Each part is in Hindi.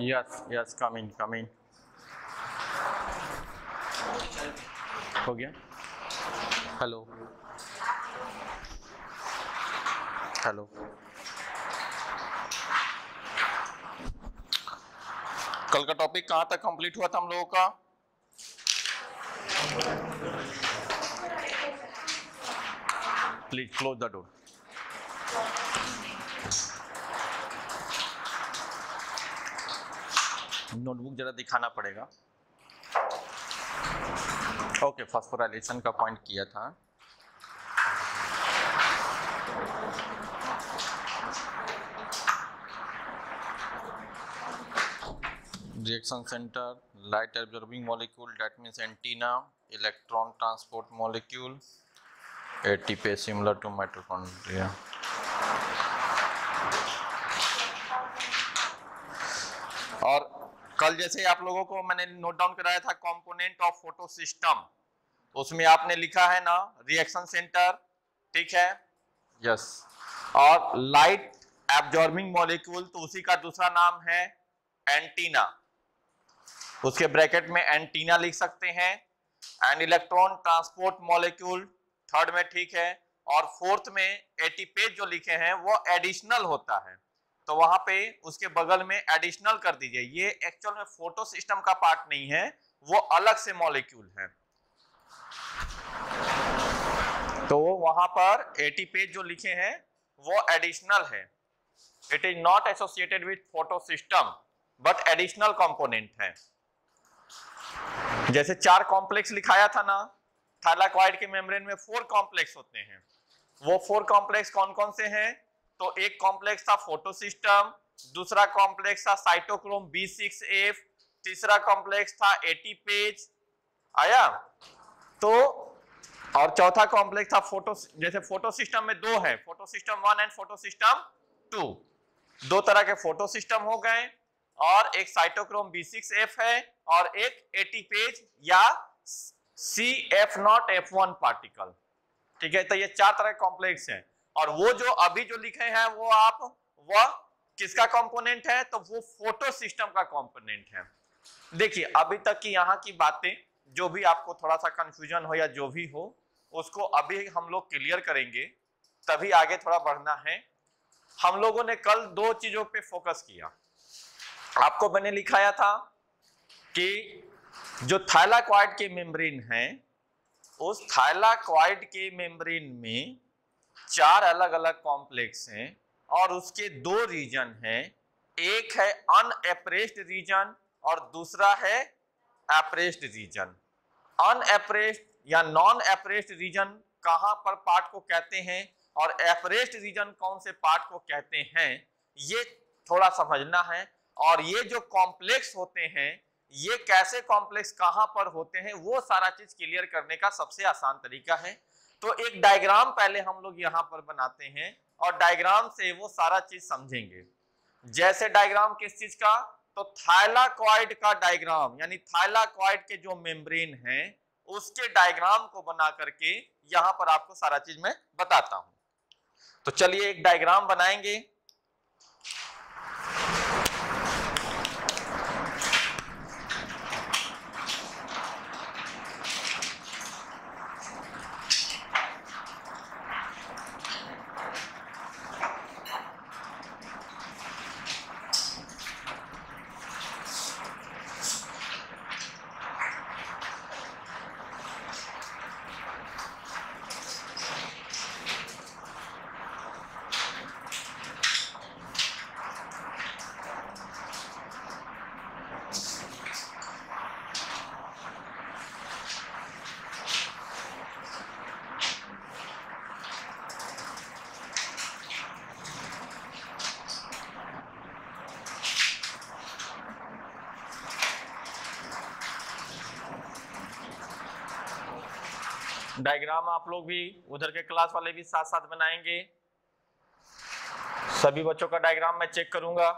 Yes, yes, come in, come in. हो गया हेलो हेलो कल का टॉपिक कहाँ तक कंप्लीट हुआ था हम लोगों का please close the door notebook जरा दिखाना पड़ेगा ओके फॉस्फोराइलेशन का पॉइंट किया था reaction centre light absorbing molecule that mean antenna electron transport molecule ATP similar to mitochondria और कल जैसे आप लोगों को मैंने नोट डाउन कराया था कंपोनेंट ऑफ फोटो सिस्टम तो उसमें आपने लिखा है ना रिएक्शन सेंटर ठीक है यस और लाइट एब्जॉर्बिंग मॉलिक्यूल तो उसी का दूसरा नाम है एंटीना उसके ब्रैकेट में एंटीना लिख सकते हैं and electron transport molecule third में ठीक है और फोर्थ में एटीपेज जो लिखे हैं वो एडिशनल होता है तो वहां पे उसके बगल में एडिशनल कर दीजिए ये एक्चुअल में फोटो सिस्टम का पार्ट नहीं है वो अलग से मॉलिक्यूल है तो वहां पर 80 पेज जो लिखे हैं वो एडिशनल है it is not associated with photo system but additional component है जैसे चार कॉम्प्लेक्स लिखाया था ना थाइलाक्वाइड के मेम्ब्रेन में फोर कॉम्प्लेक्स होते हैं वो फोर कॉम्प्लेक्स कौन कौन से हैं तो एक कॉम्प्लेक्स था फोटोसिस्टम दूसरा कॉम्प्लेक्स था साइटोक्रोम बी सिक्स एफ तीसरा कॉम्प्लेक्स था एटीपेज आया तो और चौथा कॉम्प्लेक्स था फोटो जैसे फोटोसिस्टम में दो है photosystem one and photosystem two दो तरह के फोटोसिस्टम हो गए और एक साइटोक्रोम बी सिक्स एफ है और एक एटीपेज या C F nought F one particle ठीक है तो ये चार तरह के कॉम्प्लेक्स है और वो जो अभी जो लिखे हैं वो आप वह किसका कंपोनेंट है तो वो फोटो सिस्टम का कंपोनेंट है देखिए अभी तक की यहाँ की बातें जो भी आपको थोड़ा सा कंफ्यूजन हो या जो भी हो उसको अभी हम लोग क्लियर करेंगे तभी आगे थोड़ा बढ़ना है हम लोगों ने कल दो चीजों पे फोकस किया आपको मैंने लिखाया था कि जो थाइलाक्वाइड के मेम्ब्रेन है उस थाइलाक्वाइड के मेम्ब्रेन में चार अलग अलग कॉम्प्लेक्स हैं और उसके दो रीजन हैं एक है अनएप्रेस्ड रीजन और दूसरा है एप्रेस्ड रीजन अनएप्रेस्ड या नॉन एप्रेस्ड रीजन कहाँ पर पार्ट को कहते हैं और एप्रेस्ड रीजन कौन से पार्ट को कहते हैं ये थोड़ा समझना है और ये जो कॉम्प्लेक्स होते हैं ये कैसे कॉम्प्लेक्स कहाँ पर होते हैं वो सारा चीज क्लियर करने का सबसे आसान तरीका है तो एक डायग्राम पहले हम लोग यहाँ पर बनाते हैं और डायग्राम से वो सारा चीज समझेंगे जैसे डायग्राम किस चीज का तो थाइलाकॉइड का डायग्राम यानी थाइलाकॉइड के जो मेम्ब्रेन है उसके डायग्राम को बना करके यहां पर आपको सारा चीज मैं बताता हूं तो चलिए एक डायग्राम बनाएंगे डायग्राम आप लोग भी उधर के क्लास वाले भी साथ साथ बनाएंगे सभी बच्चों का डायग्राम मैं चेक करूंगा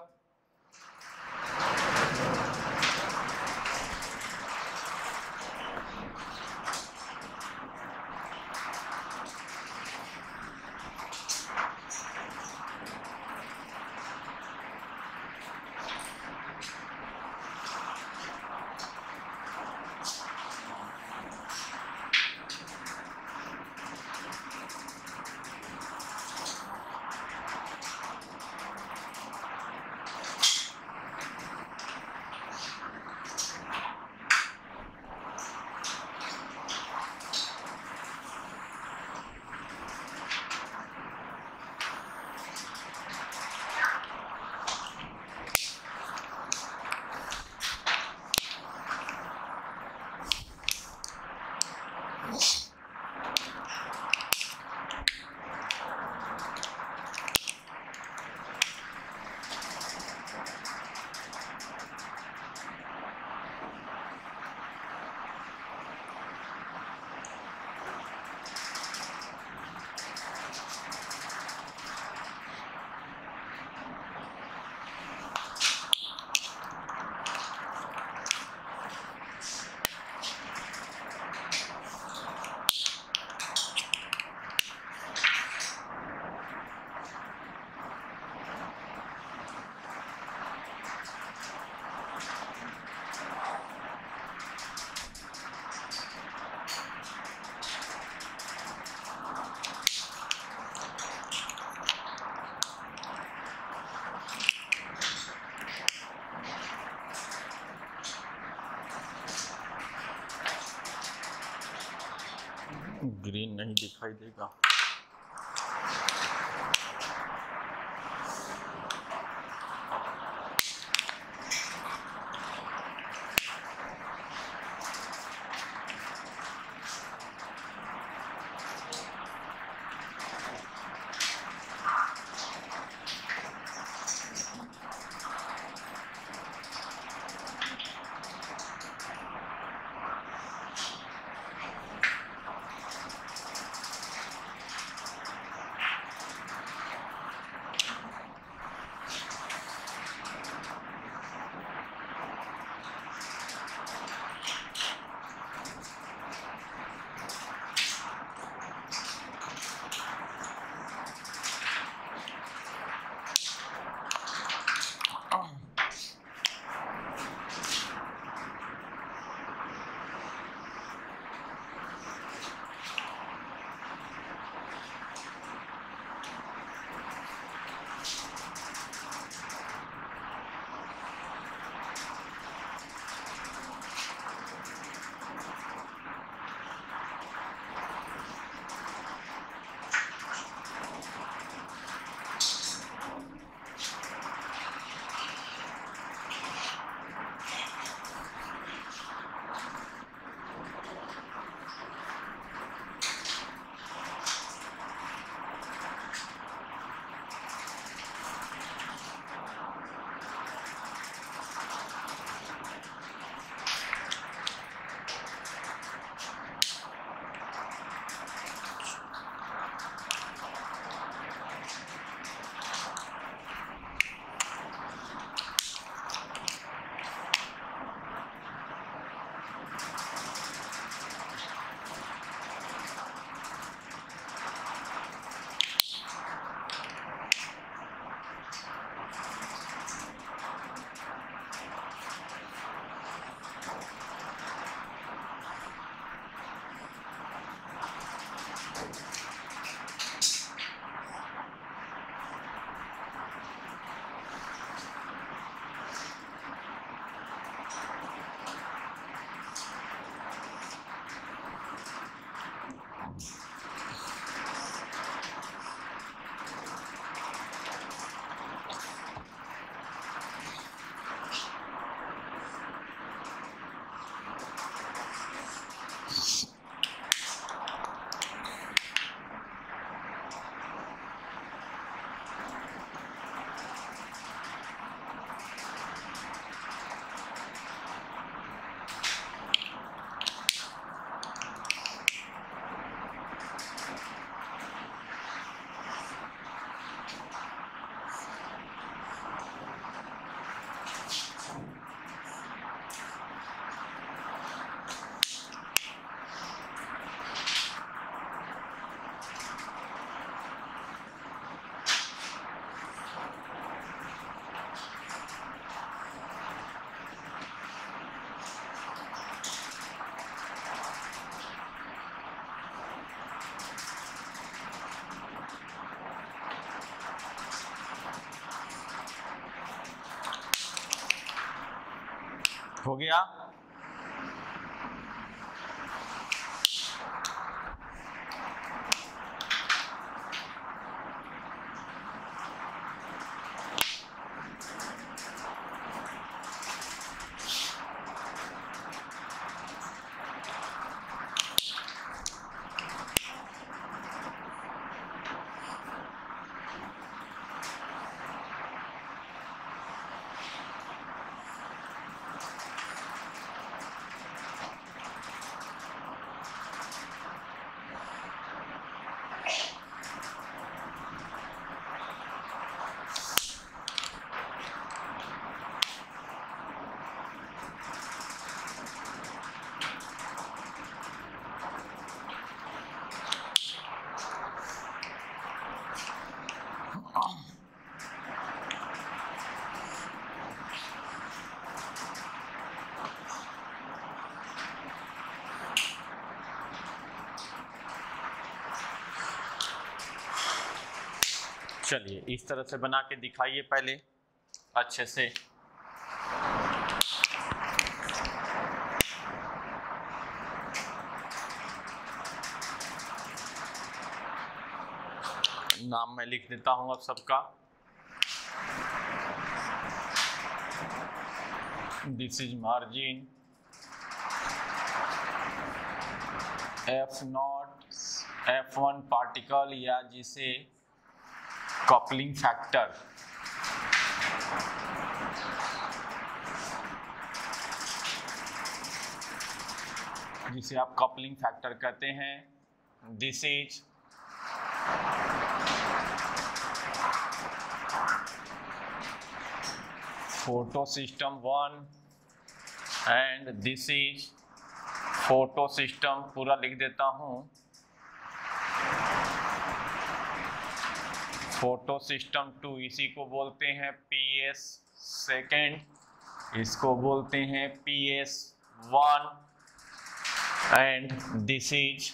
ग्रीन नहीं दिखाई देगा हो गया चलिए इस तरह से बना के दिखाइए पहले अच्छे से नाम मैं लिख देता हूं आप सबका this is margin F nought F one particle या जिसे coupling factor जिसे आप कपलिंग फैक्टर कहते हैं this is photo system one and this is photo system पूरा लिख देता हूं फोटो सिस्टम टू इसी को बोलते हैं पी एस सेकेंड इसको बोलते हैं P S one and this is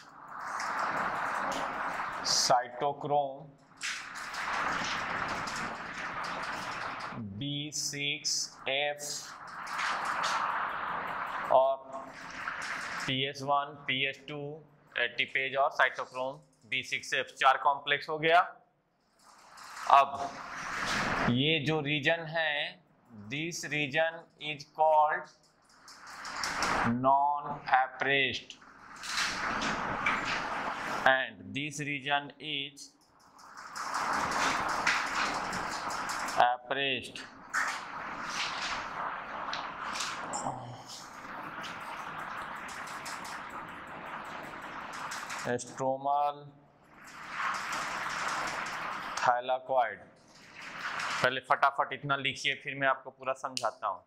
cytochrome B six F और P S one P S two ATPase और साइटोक्रोम बी सिक्स एफ चार कॉम्प्लेक्स हो गया अब ये जो रीजन है this region is called non appressed and this region is appressed stromal thylakoid पहले फटाफट इतना लिखिए फिर मैं आपको पूरा समझाता हूँ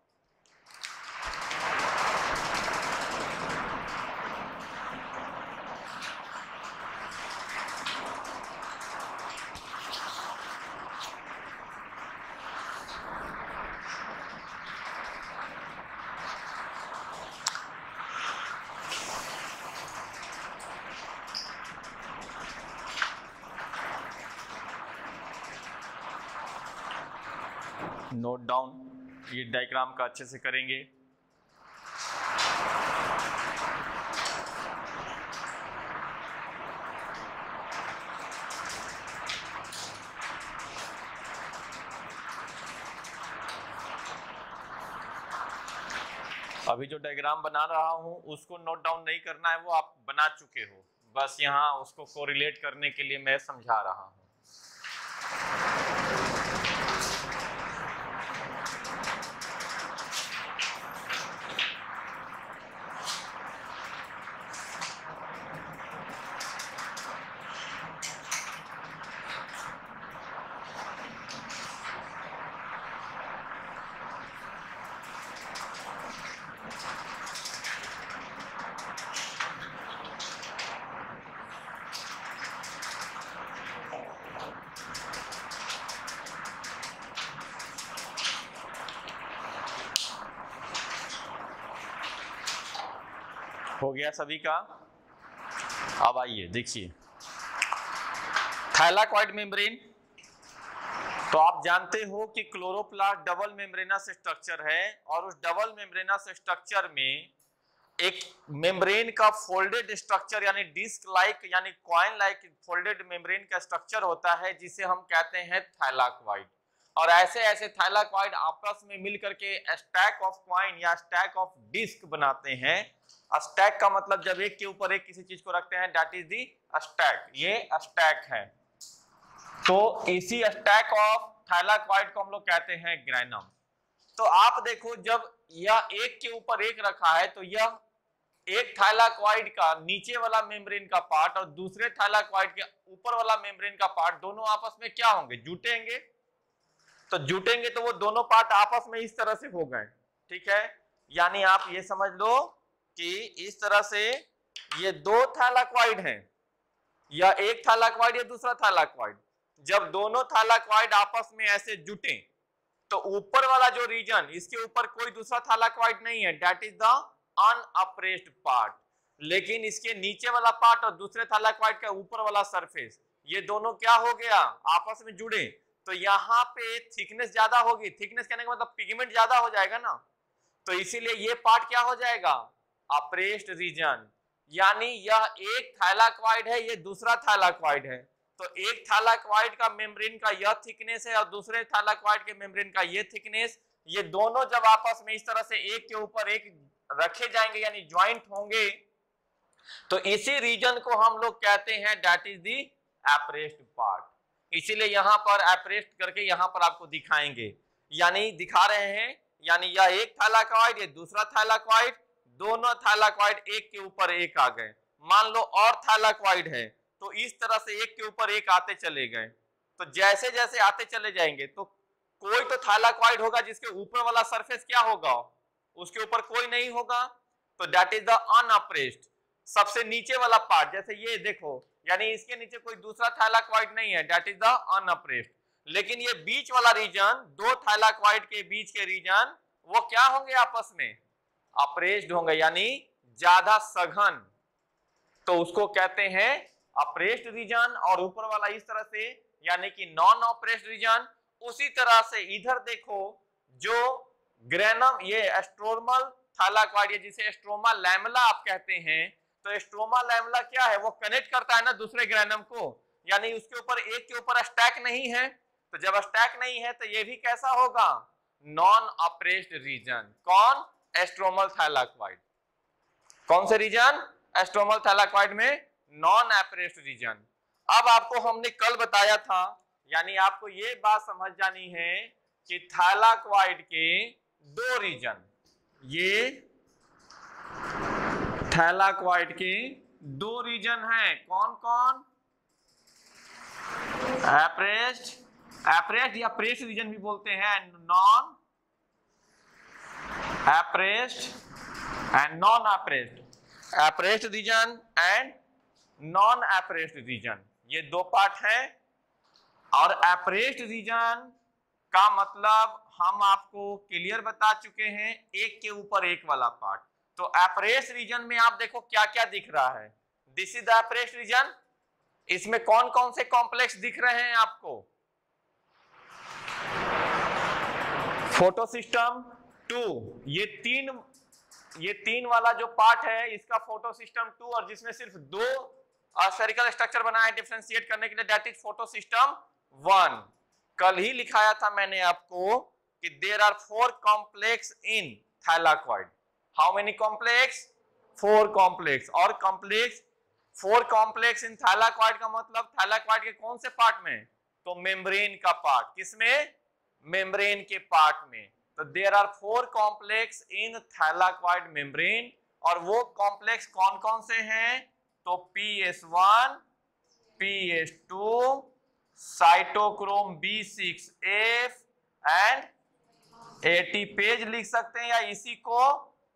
नोट डाउन ये डायग्राम का अच्छे से करेंगे अभी जो डायग्राम बना रहा हूं उसको नोट डाउन नहीं करना है वो आप बना चुके हो बस यहाँ उसको कोरिलेट करने के लिए मैं समझा रहा हूँ शुक्रिया सभी का अब आइए देखिए थैलाकॉइड मेम्ब्रेन तो आप जानते हो कि क्लोरोप्लास्ट डबल मेम्ब्रेनस स्ट्रक्चर है और उस डबल मेम्ब्रेनस स्ट्रक्चर में एक मेम्ब्रेन का फोल्डेड स्ट्रक्चर यानी डिस्क लाइक यानी क्वाइन लाइक फोल्डेड मेम्ब्रेन का स्ट्रक्चर होता है जिसे हम कहते हैं थैलाकॉइड और ऐसे ऐसे थैलाकॉइड आपस में मिल करके स्टैक ऑफ क्वाइन या स्टैक ऑफ डिस्क बनाते हैं स्टैक का मतलब जब एक के ऊपर एक किसी चीज को रखते हैं डैट इज दी स्टैक ये स्टैक है तो इसी स्टैक ऑफ थैलाकॉइड को हम लोग कहते हैं ग्रैनम तो आप देखो जब यह एक के ऊपर एक रखा है तो यह एक थैलाकॉइड का नीचे वाला मेम्ब्रेन का पार्ट और दूसरे थैलाकॉइड के ऊपर वाला मेम्ब्रेन का पार्ट दोनों आपस में क्या होंगे जुटेंगे तो जुटेंगे तो वो दोनों पार्ट आपस में इस तरह से हो गए ठीक है यानी आप ये समझ लो कि इस तरह से ये दो थैलाक्वाइड हैं या एक थैलाक्वाइड या दूसरा थैलाक्वाइड जब दोनों थैलाक्वाइड आपस में ऐसे जुटे तो ऊपर वाला जो रीजन इसके ऊपर कोई दूसरा थैलाक्वाइड नहीं है that is the unappressed part लेकिन इसके नीचे वाला पार्ट और दूसरे थैलाक्वाइड का ऊपर वाला सरफेस ये दोनों क्या हो गया आपस में जुड़े तो यहाँ पे थिकनेस ज्यादा होगी थिकनेस कहने का मतलब पिगमेंट ज्यादा हो जाएगा ना तो इसीलिए ये पार्ट क्या हो जाएगा अप्रेस्ड रीजन यानी यह एक थैलाक्वाइड है यह दूसरा थैलाक्वाइड है तो एक थैलाक्वाइड का मेम्ब्रेन का यह थिकनेस है और दूसरे थैलाक्वाइड के मेम्ब्रेन का यह थिकनेस ये दोनों जब आपस में इस तरह से एक के ऊपर एक रखे जाएंगे यानी ज्वाइंट होंगे तो इसी रीजन को हम लोग कहते हैं that is the appressed part इसीलिए यहाँ पर एप्रेस्ट करके यहाँ पर आपको दिखाएंगे यानी दिखा रहे हैं यानी यह एक थैलाकॉइड ये दूसरा थैलाकॉइड दोनों थैलाकॉइड एक के ऊपर एक आ गए मान लो और थैलाकॉइड है तो इस तरह से एक के ऊपर एक आते चले गए तो जैसे जैसे आते चले जाएंगे तो कोई तो थैलाकॉइड होगा जिसके ऊपर वाला सरफेस क्या होगा उसके ऊपर कोई नहीं होगा तो दैट इज द अनअप्रेस्ड सबसे नीचे वाला पार्ट जैसे ये देखो यानी इसके नीचे कोई दूसरा थाइलाक्वाइड नहीं है डेट इज द अनअप्रेस्ड लेकिन ये बीच वाला रीजन दो थाइलाक्वाइड के बीच के रीजन वो क्या होंगे आपस में अप्रेस्ड होंगे यानी ज्यादा सघन तो उसको कहते हैं अप्रेस्ड रीजन और ऊपर वाला इस तरह से यानी कि नॉन ऑपरेस्ड रीजन उसी तरह से इधर देखो जो ग्रेनम ये एस्ट्रोमल थालाक्वाइड जिसे एस्ट्रोमा लैमला आप कहते हैं तो एस्ट्रोमा लैमला क्या है वो कनेक्ट करता है ना दूसरे ग्रैनम को यानी उसके ऊपर एक के ऊपर स्टैक नहीं है तो जब स्टैक नहीं है तो ये भी कैसा होगा नॉन अप्रेस्ड रीजन कौन एस्ट्रोमल थैलाक्वाइड कौन से रीजन एस्ट्रोमल थैलाक्वाइड में नॉन अप्रेस्ड रीजन अब आपको हमने कल बताया था यानी आपको ये बात समझ जानी है कि थैलाक्वाइड के दो रीजन ये थैलाक्वाइड के दो रीजन हैं कौन कौन एप्रेस्ट एप्रेस्ट या प्रेस्ट रीजन भी बोलते हैं non appressed and non appressed appressed region and non appressed region ये दो पार्ट है और एप्रेस्ट रीजन का मतलब हम आपको क्लियर बता चुके हैं एक के ऊपर एक वाला पार्ट तो एपरेस रीजन में आप देखो क्या क्या दिख रहा है this is the appressed region इसमें कौन कौन से कॉम्प्लेक्स दिख रहे हैं आपको फोटो सिस्टम टू ये तीन ये तीन वाला जो पार्ट है इसका फोटो सिस्टम टू और जिसमें सिर्फ दो सरिकल स्ट्रक्चर बनाया है डिफ्रेंशिएट करने के लिए that is photo system one कल ही लिखाया था मैंने आपको कि there are four complex in thylakoid how many complex four complex और complex four complex in thylakoid का मतलब थैलाक्वाइड के कौन से पार्ट में तो मेम्ब्रेन का पार्ट किसमें मेम्ब्रेन के पार्ट में तो there are four complex in thylakoid membrane और वो कॉम्प्लेक्स कौन कौन से हैं तो P S one P S two cytochrome B six F and ATPase लिख सकते हैं या इसी को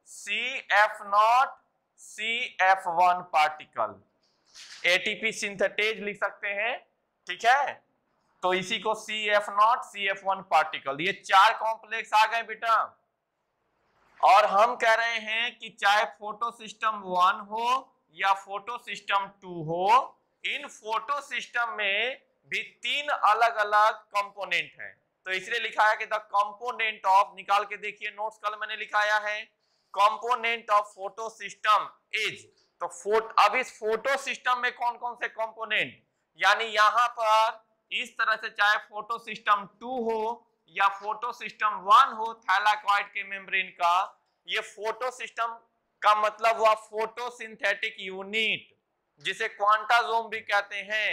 C F nought C F one particle ATP synthetase लिख सकते हैं ठीक है तो इसी को C F nought C F one particle ये चार कॉम्प्लेक्स आ गए बेटा और हम कह रहे हैं कि चाहे फोटो सिस्टम वन हो या फोटो सिस्टम टू हो इन फोटो सिस्टम में भी तीन अलग अलग कंपोनेंट हैं तो इसलिए लिखा है कि द कंपोनेंट ऑफ निकाल के देखिए नोट्स कल मैंने लिखाया है component of photo system is तो फोट अब इस फोटो सिस्टम में कौन कौन से कंपोनेंट यानी यहाँ पर इस तरह से चाहे फोटो सिस्टम टू हो या फोटो सिस्टम वन हो थैलाकॉइड के मेम्ब्रेन का ये फोटो सिस्टम का मतलब हुआ फोटोसिंथेटिक यूनिट जिसे क्वांटाजोम भी कहते हैं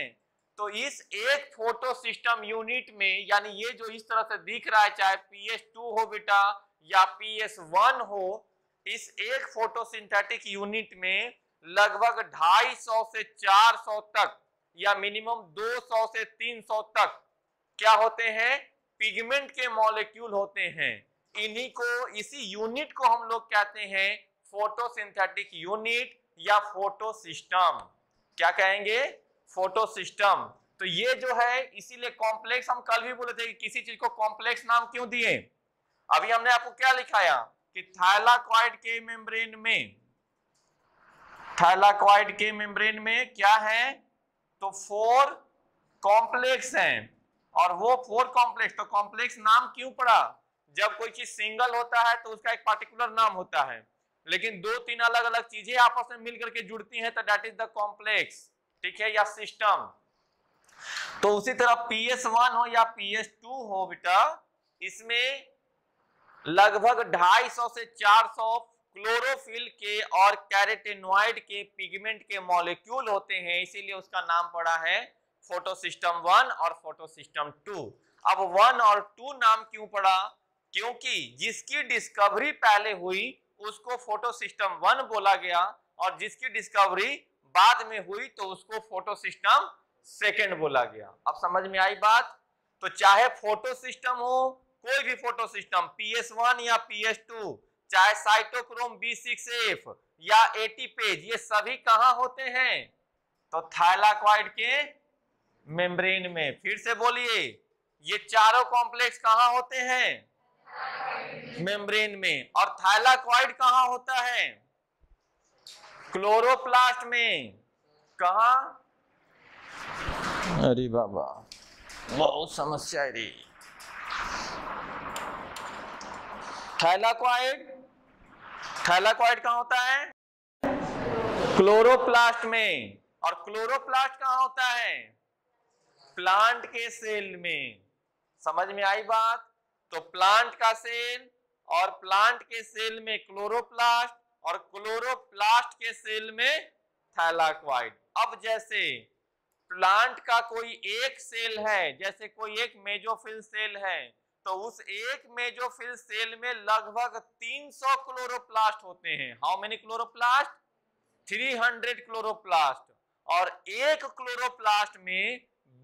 तो इस एक फोटो सिस्टम यूनिट में यानी ये जो इस तरह से दिख रहा है चाहे पीएस टू हो बेटा या पीएस वन हो इस एक फोटोसिंथेटिक यूनिट में लगभग 250 से 400 तक या मिनिमम 200 से 300 तक क्या होते हैं पिगमेंट के मॉलिक्यूल होते हैं इन्हीं को इसी यूनिट को हम लोग कहते हैं फोटोसिंथेटिक यूनिट या फोटो सिस्टम क्या कहेंगे फोटो सिस्टम तो ये जो है इसीलिए कॉम्प्लेक्स हम कल भी बोले थे कि किसी चीज को कॉम्प्लेक्स नाम क्यों दिए अभी हमने आपको क्या लिखाया कि थैलाकॉइड के मेम्ब्रेन में थैलाकॉइड के मेम्ब्रेन में क्या है तो फोर कॉम्प्लेक्स हैं और वो फोर कॉम्प्लेक्स तो कॉम्प्लेक्स नाम क्यों पड़ा जब कोई चीज सिंगल होता है तो उसका एक पार्टिकुलर नाम होता है लेकिन दो तीन अलग अलग चीजें आपस में मिलकर के जुड़ती हैं तो डेट इज द कॉम्प्लेक्स ठीक है या सिस्टम तो उसी तरह पी एस वन हो या पी एस टू हो बेटा इसमें लगभग 250 से 400 क्लोरोफिल के और कैरेटेनोइड के पिगमेंट के मॉलिक्यूल होते हैं इसीलिए उसका नाम पड़ा है फोटोसिस्टम वन और फोटोसिस्टम टू अब वन और टू नाम क्यों पड़ा क्योंकि जिसकी डिस्कवरी पहले हुई उसको फोटो सिस्टम वन बोला गया और जिसकी डिस्कवरी बाद में हुई तो उसको फोटो सिस्टम सेकेंड बोला गया अब समझ में आई बात तो चाहे फोटो सिस्टम हो कोई भी फोटो सिस्टम वन या टू चाहे साइटोक्रोम एफ या पेज ये सभी कहा होते हैं तो थाइलाक्वाइड के मेम्ब्रेन में फिर से बोलिए ये चारों कॉम्प्लेक्स कहा होते हैं मेम्ब्रेन में और थाइलाक्वाइड कहा होता है क्लोरोप्लास्ट में कहा अरे बाबा बहुत समस्या है रे थैलाक्वाइड थैलाक्वाइड कहा होता है क्लोरोप्लास्ट में और क्लोरोप्लास्ट कहा होता है प्लांट के सेल में समझ में आई बात तो प्लांट का सेल और प्लांट के सेल में क्लोरोप्लास्ट और क्लोरोप्लास्ट के सेल में थैलाक्वाइड अब जैसे प्लांट का कोई एक सेल है जैसे कोई एक मेजोफिल सेल है तो उस एक मेजोफिल सेल में लगभग 300 क्लोरोप्लास्ट होते हैं हाउ मेनी क्लोरोप्लास्ट 300 क्लोरोप्लास्ट और एक क्लोरोप्लास्ट में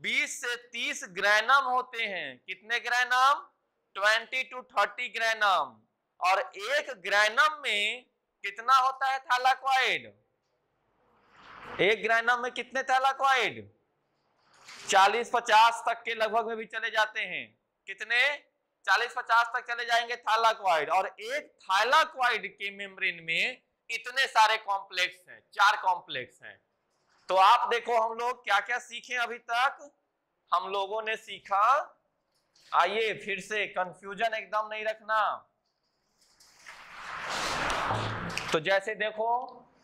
20 से 30 ग्रैनम होते हैं कितने ग्रैनम 20 टू 30 ग्रैनम और एक ग्रैनम में कितना होता है थैलाक्वाइड एक ग्रैनम में कितने थैलाक्वाइड चालीस पचास तक के लगभग में भी चले जाते हैं कितने चालीस पचास तक चले जाएंगे थाइलाक्वाइड और एक थाइलाक्वाइड के मेम्ब्रेन में इतने सारे कॉम्प्लेक्स हैं चार कॉम्प्लेक्स हैं तो आप देखो हम लोग क्या क्या सीखे अभी तक हम लोगों ने सीखा आइए फिर से कंफ्यूजन एकदम नहीं रखना तो जैसे देखो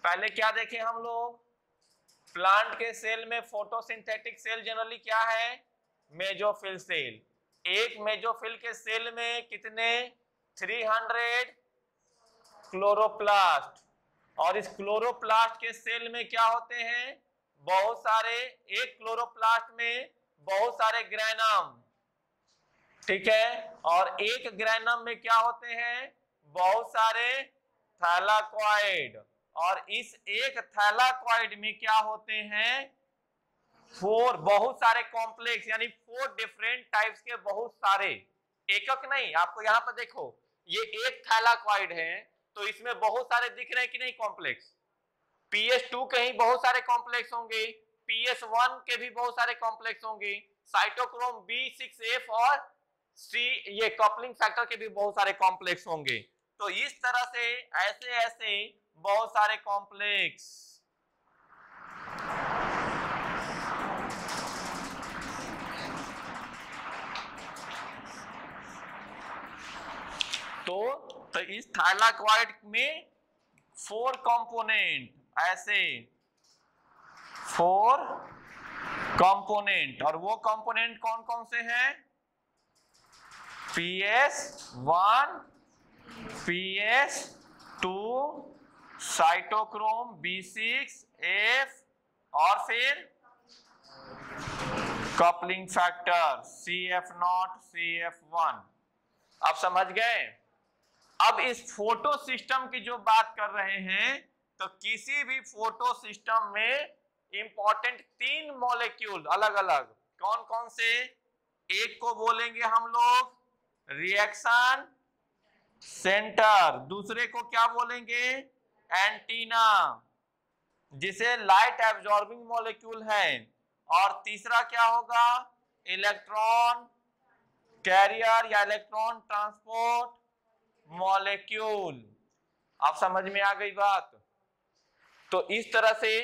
पहले क्या देखे हम लोग प्लांट के सेल में फोटोसिंथेटिक सेल जनरली क्या है मेजोफिल सेल एक मेजोफिल के सेल में कितने 300 क्लोरोप्लास्ट और इस क्लोरोप्लास्ट के सेल में क्या होते हैं बहुत सारे एक क्लोरोप्लास्ट में बहुत सारे ग्रैनम ठीक है और एक ग्रैनम में क्या होते हैं बहुत सारे थैलाकॉइड और इस एक थैलाकॉइड में क्या होते हैं फोर बहुत सारे कॉम्प्लेक्स यानी फोर डिफरेंट टाइप्स के बहुत सारे एकक नहीं आपको यहां पर देखो ये एक थैलाकॉइड है तो इसमें बहुत सारे दिख रहे हैं कि नहीं कॉम्प्लेक्स पीएस टू के ही बहुत सारे कॉम्प्लेक्स होंगे पीएस वन के भी बहुत सारे कॉम्प्लेक्स होंगे साइटोक्रोम बी सिक्स एफ और सी ये कपलिंग फैक्टर के भी बहुत सारे कॉम्प्लेक्स होंगे तो इस तरह से ऐसे ऐसे बहुत सारे कॉम्प्लेक्स तो तो इस थाइलाक्वाइड में फोर कंपोनेंट ऐसे फोर कंपोनेंट और वो कंपोनेंट कौन कौन से हैं P S one P S two cytochrome B six F और फिर coupling factor C F nought C F one आप समझ गए अब इस फोटो सिस्टम की जो बात कर रहे हैं तो किसी भी फोटो सिस्टम में इंपॉर्टेंट तीन मॉलिक्यूल अलग अलग कौन कौन से एक को बोलेंगे हम लोग रिएक्शन सेंटर दूसरे को क्या बोलेंगे एंटीना जिसे लाइट एब्जॉर्बिंग मॉलिक्यूल है और तीसरा क्या होगा इलेक्ट्रॉन कैरियर या इलेक्ट्रॉन ट्रांसपोर्ट मॉलिक्यूल आप समझ में आ गई बात तो इस तरह से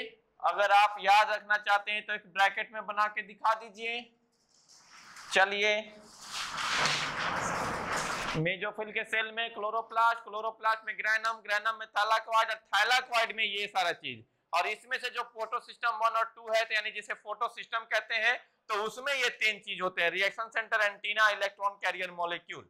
अगर आप याद रखना चाहते हैं तो एक ब्रैकेट में बना के दिखा दीजिए चलिए मेजोफिल के सेल में क्लोरोप्लास्ट क्लोरोप्लास्ट में ग्रैनम ग्रैनम में थैलाकॉइड और थैलाकॉइड में ये सारा चीज और इसमें से जो फोटोसिस्टम वन और टू है तो यानी जिसे फोटोसिस्टम कहते हैं तो उसमें ये तीन चीज होते हैं reaction centre antenna electron carrier molecule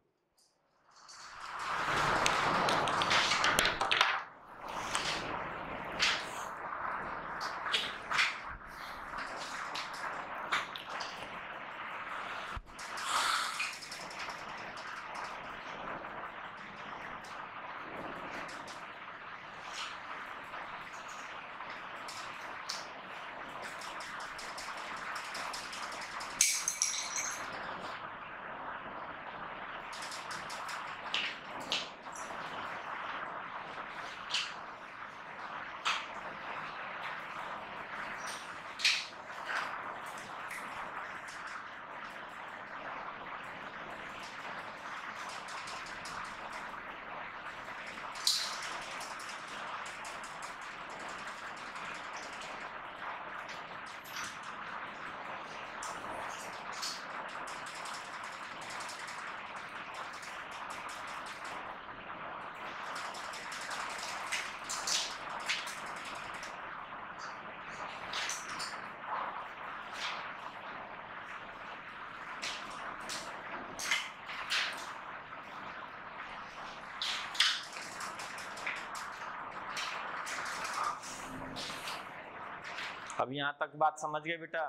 अब यहां तक बात समझ गए बेटा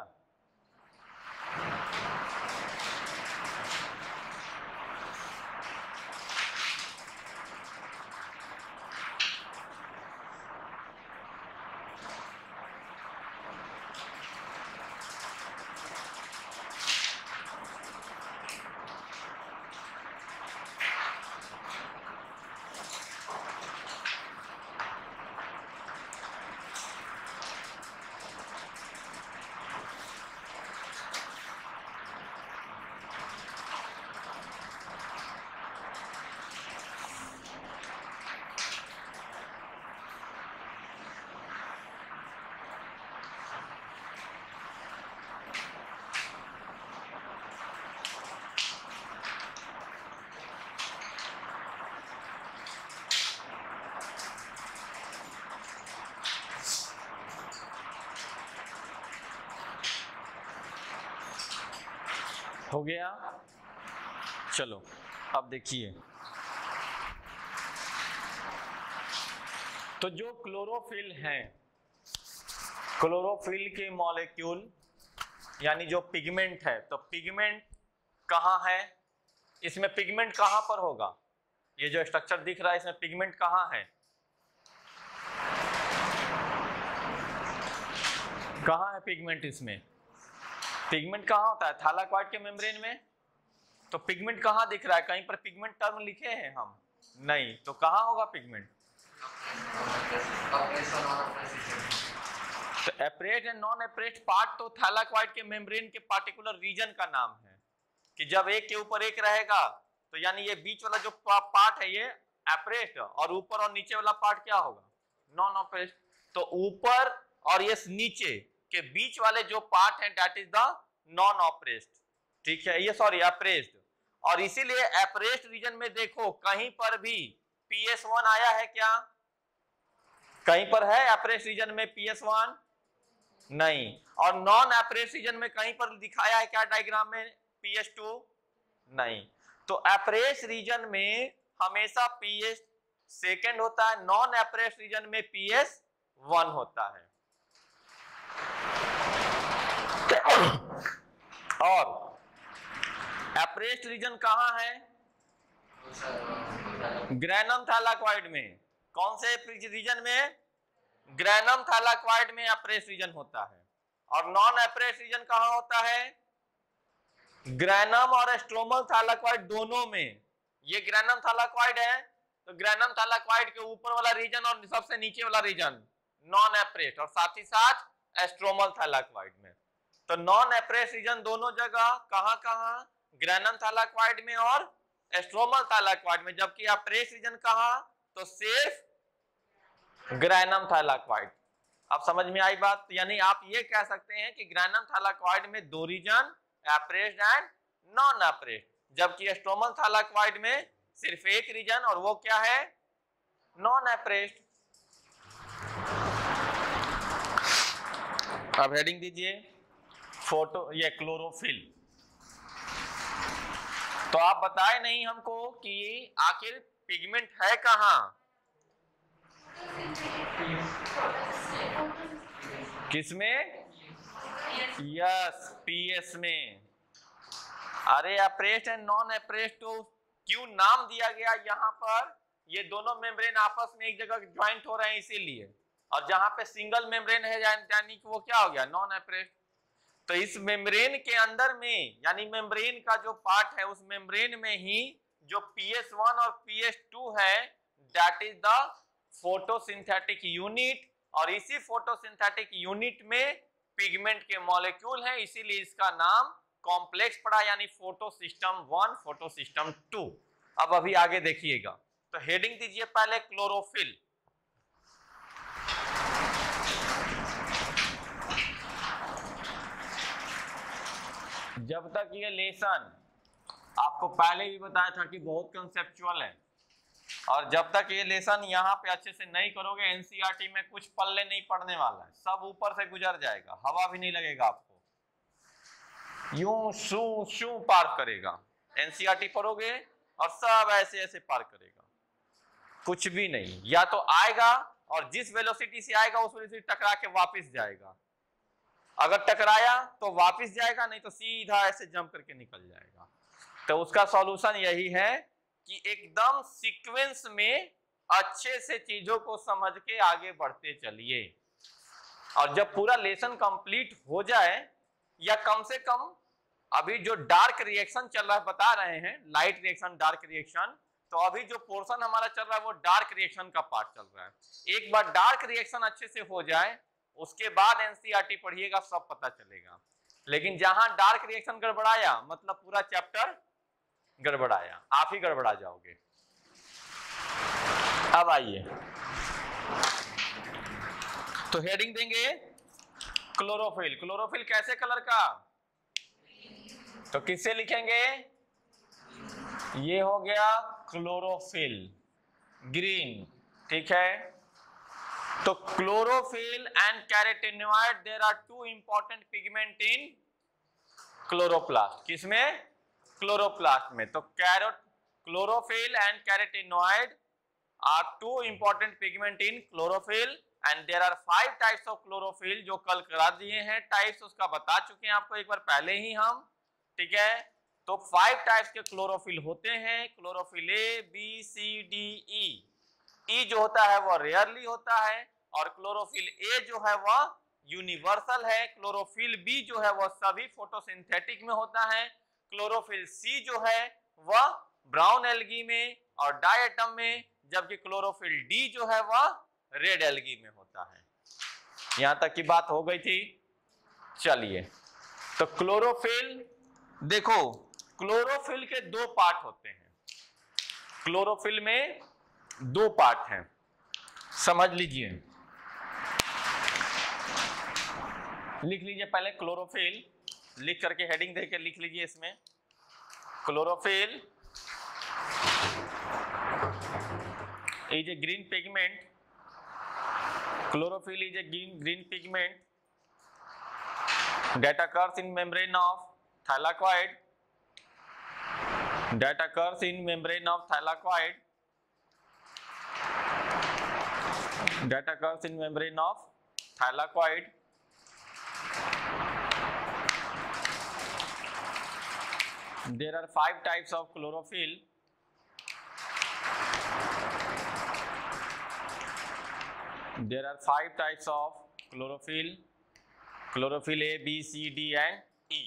हो गया चलो अब देखिए तो जो क्लोरोफिल है क्लोरोफिल के मॉलिक्यूल यानी जो पिगमेंट है तो पिगमेंट कहाँ है इसमें पिगमेंट कहाँ पर होगा ये जो स्ट्रक्चर दिख रहा है इसमें पिगमेंट कहाँ है कहाँ है पिगमेंट इसमें पिगमेंट कहाँ होता है थालाक्वाइड के मेम्ब्रेन में तो पिगमेंट कहाँ दिख रहा है कहीं पर पिगमेंट टर्म लिखे हैं हम नहीं तो कहाँ होगा पिगमेंट तो appressed and non appressed part तो थैलाक्वाइड के मेम्ब्रेन के पार्टिकुलर रीजन का नाम है कि जब एक के ऊपर एक रहेगा तो यानी ये बीच वाला जो पार्ट है ये एपरेट और ऊपर और नीचे वाला पार्ट क्या होगा नॉन ऑपरेट तो ऊपर और ये नीचे के बीच वाले जो पार्ट है that is the non appressed ठीक है ये सॉरी अप्रेस्ड और इसीलिए अप्रेस्ड रीजन में देखो कहीं पर भी पीएस वन आया है क्या कहीं पर है अप्रेस्ट रीजन में पीएस वन नहीं और नॉन अप्रेस्ट रीजन में कहीं पर दिखाया है क्या डायग्राम में पीएस टू नहीं तो अप्रेस्ट रीजन में हमेशा पीएस सेकेंड होता है नॉन अप्रेस्ट रीजन में पीएस वन होता है और एप्रेस्ट रीजन कहाँ है ग्रैनम थैलाक्वाइड में कौन से रीजन में ग्रैनम थैलाक्वाइड में एप्रेस्ट रीजन होता है और नॉन एप्रेस रीजन कहाँ होता है ग्रैनम और एस्ट्रोमल थैलाक्वाइड दोनों में ये ग्रैनम थैलाक्वाइड है तो ग्रैनम थैलाक्वाइड के ऊपर वाला रीजन और सबसे नीचे वाला रीजन नॉन एप्रेस्ट और साथ ही साथ एस्ट्रोमल थैलाक्वाइड में तो नॉन एप्रेस रीजन दोनों जगह कहां कहां ग्रैनम थैलाक्वाइड में और एस्ट्रोमल थैलाक्वाइड में जबकि अप्रेस रीजन कहा तो सिर्फ ग्रैनम थैलाक्वाइड आप समझ में आई बात तो यानी आप ये कह सकते हैं कि ग्रैनम थैलाक्वाइड में दो region appressed and non appressed जबकि एस्ट्रोमल थैलाक्वाइड में सिर्फ एक रीजन और वो क्या है नॉन एप्रेस्ड अब हेडिंग दीजिए फोटो ये क्लोरोफिल तो आप बताए नहीं हमको कि आखिर पिगमेंट है कहा किसमें यस पीएस में अरे अप्रेस्ट एंड नॉन अप्रेस्ट तो क्यों नाम दिया गया यहां पर ये दोनों मेम्ब्रेन आपस में एक जगह ज्वाइंट हो रहे हैं इसीलिए और जहां पे सिंगल मेम्ब्रेन है यानी कि वो क्या हो गया नॉन एपरेट तो इस मेम्ब्रेन के अंदर में यानी मेम्ब्रेन का जो पार्ट है उस मेम्ब्रेन में ही जो पीएस वन और पीएस टू है that is the photosynthetic unit और इसी फोटोसिंथेटिक यूनिट में पिगमेंट के मॉलिक्यूल हैं इसीलिए इसका नाम कॉम्प्लेक्स पड़ा यानी photo system one photo system two अब अभी आगे देखिएगा तो हेडिंग दीजिए पहले क्लोरोफिल जब तक ये लेसन आपको पहले भी बताया था कि बहुत कंसेप्चुअल है और जब तक ये लेसन यहाँ पे अच्छे से नहीं करोगे एनसीईआरटी e में कुछ पल्ले नहीं पड़ने वाला है सब ऊपर से गुजर जाएगा हवा भी नहीं लगेगा आपको यूं शू शू पार करेगा एनसीईआरटी e पढ़ोगे और सब ऐसे ऐसे पार करेगा कुछ भी नहीं या तो आएगा और जिस वेलोसिटी से आएगा उस वेलोसिटी टकरा के वापिस जाएगा अगर टकराया तो वापस जाएगा नहीं तो सीधा ऐसे जंप करके निकल जाएगा तो उसका सॉल्यूशन यही है कि एकदम सीक्वेंस में अच्छे से चीजों को समझ के आगे बढ़ते चलिए और जब पूरा लेसन कंप्लीट हो जाए या कम से कम अभी जो डार्क रिएक्शन चल रहा है बता रहे हैं लाइट रिएक्शन डार्क रिएक्शन तो अभी जो पोर्शन हमारा चल रहा है वो डार्क रिएक्शन का पार्ट चल रहा है एक बार डार्क रिएक्शन अच्छे से हो जाए उसके बाद एनसीईआरटी e पढ़िएगा सब पता चलेगा लेकिन जहां डार्क रिएक्शन गड़बड़ाया मतलब पूरा चैप्टर गड़बड़ाया आप ही गड़बड़ा जाओगे अब आइए तो हेडिंग देंगे क्लोरोफिल क्लोरोफिल कैसे कलर का तो किससे लिखेंगे ये हो गया क्लोरोफिल ग्रीन ठीक है तो chlorophyll and carotenoid there are two important pigment in chloroplast किसमें क्लोरोप्लास्ट में तो Cairo chlorophyll and carotenoid are two important pigment in chlorophyll and there are five types of chlorophyll जो कल करा दिए हैं टाइप्स उसका बता चुके हैं आपको एक बार पहले ही हम ठीक है तो फाइव टाइप्स के क्लोरोफिल होते हैं chlorophyll A B C D E E e जो होता है वह रेयरली होता है और क्लोरोफिल ए जो है वह यूनिवर्सल है क्लोरोफिल बी जो है वह सभी फोटोसिंथेटिक में होता है क्लोरोफिल सी जो है वह ब्राउन एल्गी में और डायटम में जबकि क्लोरोफिल डी जो है वह रेड एल्गी में होता है यहां तक की बात हो गई थी चलिए तो क्लोरोफिल देखो क्लोरोफिल के दो पार्ट होते हैं क्लोरोफिल में दो पार्ट हैं समझ लीजिए लिख लीजिए पहले क्लोरोफिल लिख करके हेडिंग देकर लिख लीजिए इसमें chlorophyll is a green pigment chlorophyll is a green green pigment that occurs in membrane of thylakoid that occurs in membrane of thylakoid that occurs in membrane of thylakoid there are five types of chlorophyll there are five types of chlorophyll chlorophyll a b c d and e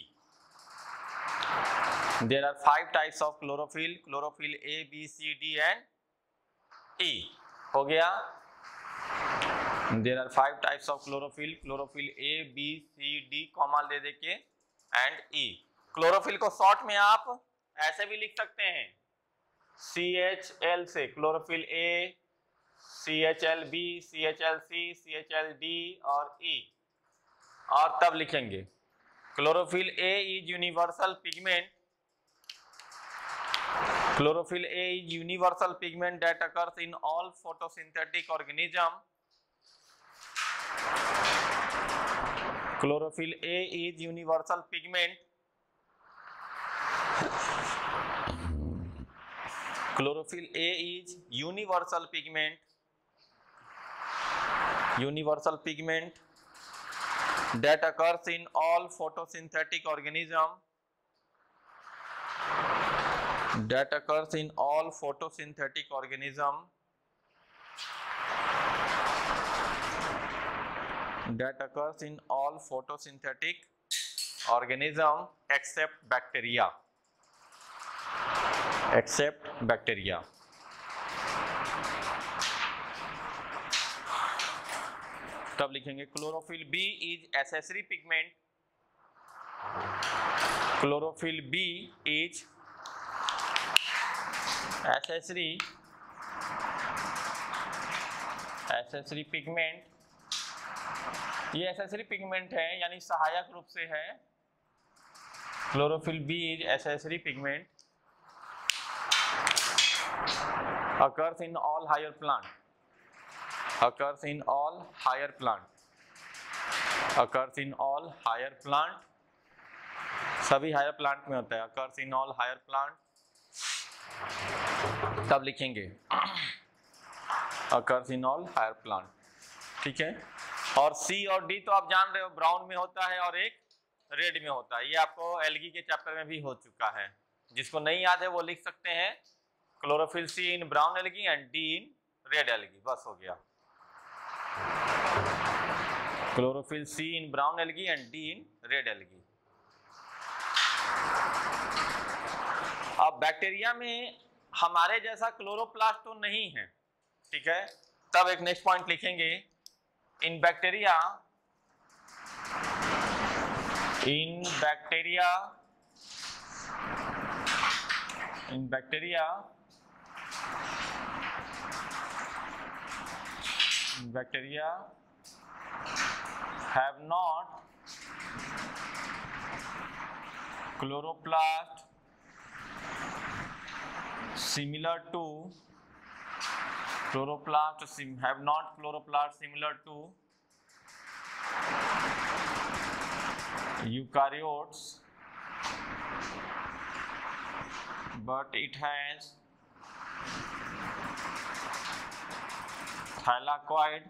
there are five types of chlorophyll chlorophyll a b c d and e ho gaya there are five types of chlorophyll chlorophyll A B C D comma दे दे के एंड ई क्लोरोफिल को शॉर्ट में आप ऐसे भी लिख सकते हैं सी एच एल से chlorophyll A C H L B C H L C C H L D और ई e. और तब लिखेंगे chlorophyll A is universal pigment chlorophyll A is universal pigment that occurs in all photosynthetic organism Chlorophyll A is universal pigment. Chlorophyll A is universal pigment. Universal pigment that occurs in all photosynthetic organism. That occurs in all photosynthetic organism. that occurs in all photosynthetic organism except bacteria except bacteria तब लिखेंगे chlorophyll B is accessory pigment chlorophyll B is accessory accessory pigment ये एसेसरी पिगमेंट है यानी सहायक रूप से है chlorophyll B is accessory pigment occurs in all higher plant occurs in all higher plant occurs in all higher plant सभी हायर प्लांट में होता है occurs in all higher plant तब लिखेंगे occurs in all higher plant ठीक है और सी और डी तो आप जान रहे हो ब्राउन में होता है और एक रेड में होता है ये आपको एलगी के चैप्टर में भी हो चुका है जिसको नहीं याद है वो लिख सकते हैं chlorophyll C in brown algae and D in red algae बस हो गया chlorophyll C in brown algae and D in red algae अब बैक्टीरिया में हमारे जैसा क्लोरोप्लास्ट तो नहीं है ठीक है तब एक नेक्स्ट पॉइंट लिखेंगे in bacteria in bacteria in bacteria bacteria have not chloroplast similar to Chloroplasts have not chloroplast similar to eukaryotes but it has thylakoid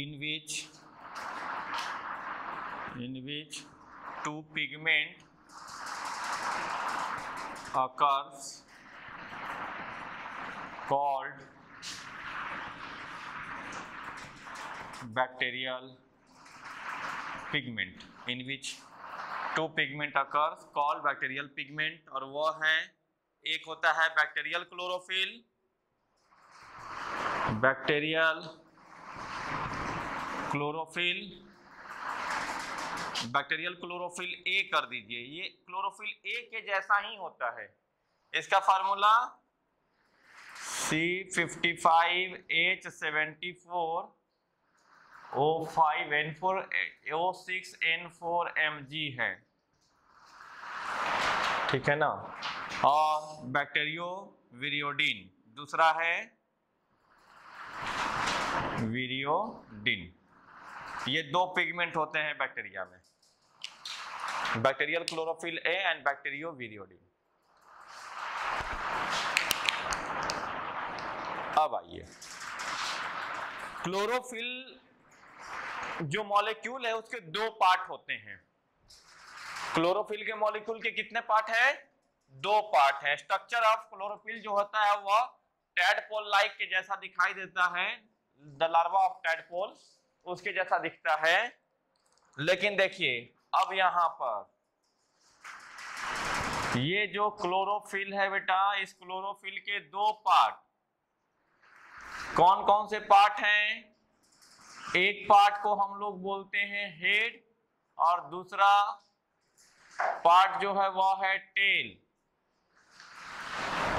in which in which two pigment occurs called bacterial pigment in which two pigment occurs called bacterial pigment और वो है एक होता है bacterial chlorophyll bacterial chlorophyll bacterial chlorophyll A कर दीजिए ये क्लोरोफिल ए के जैसा ही होता है इसका formula C fifty five H seventy four O five N four O six N four M G है ठीक है ना और बैक्टेरियो वीरियोडीन दूसरा है वीरियोडीन ये दो पिगमेंट होते हैं बैक्टीरिया में bacterial chlorophyll A and bacterioviriodine. अब आइए क्लोरोफिल जो मॉलिक्यूल है उसके दो पार्ट होते हैं क्लोरोफिल के मॉलिक्यूल के कितने पार्ट है दो पार्ट है स्ट्रक्चर ऑफ क्लोरोफिल जो होता है वह टेडपोल लाइक के जैसा दिखाई देता है द लार्वा ऑफ टेडपोल उसके जैसा दिखता है लेकिन देखिए अब यहां पर ये जो क्लोरोफिल है बेटा इस क्लोरोफिल के दो पार्ट कौन कौन से पार्ट हैं एक पार्ट को हम लोग बोलते हैं हेड और दूसरा पार्ट जो है वह है टेल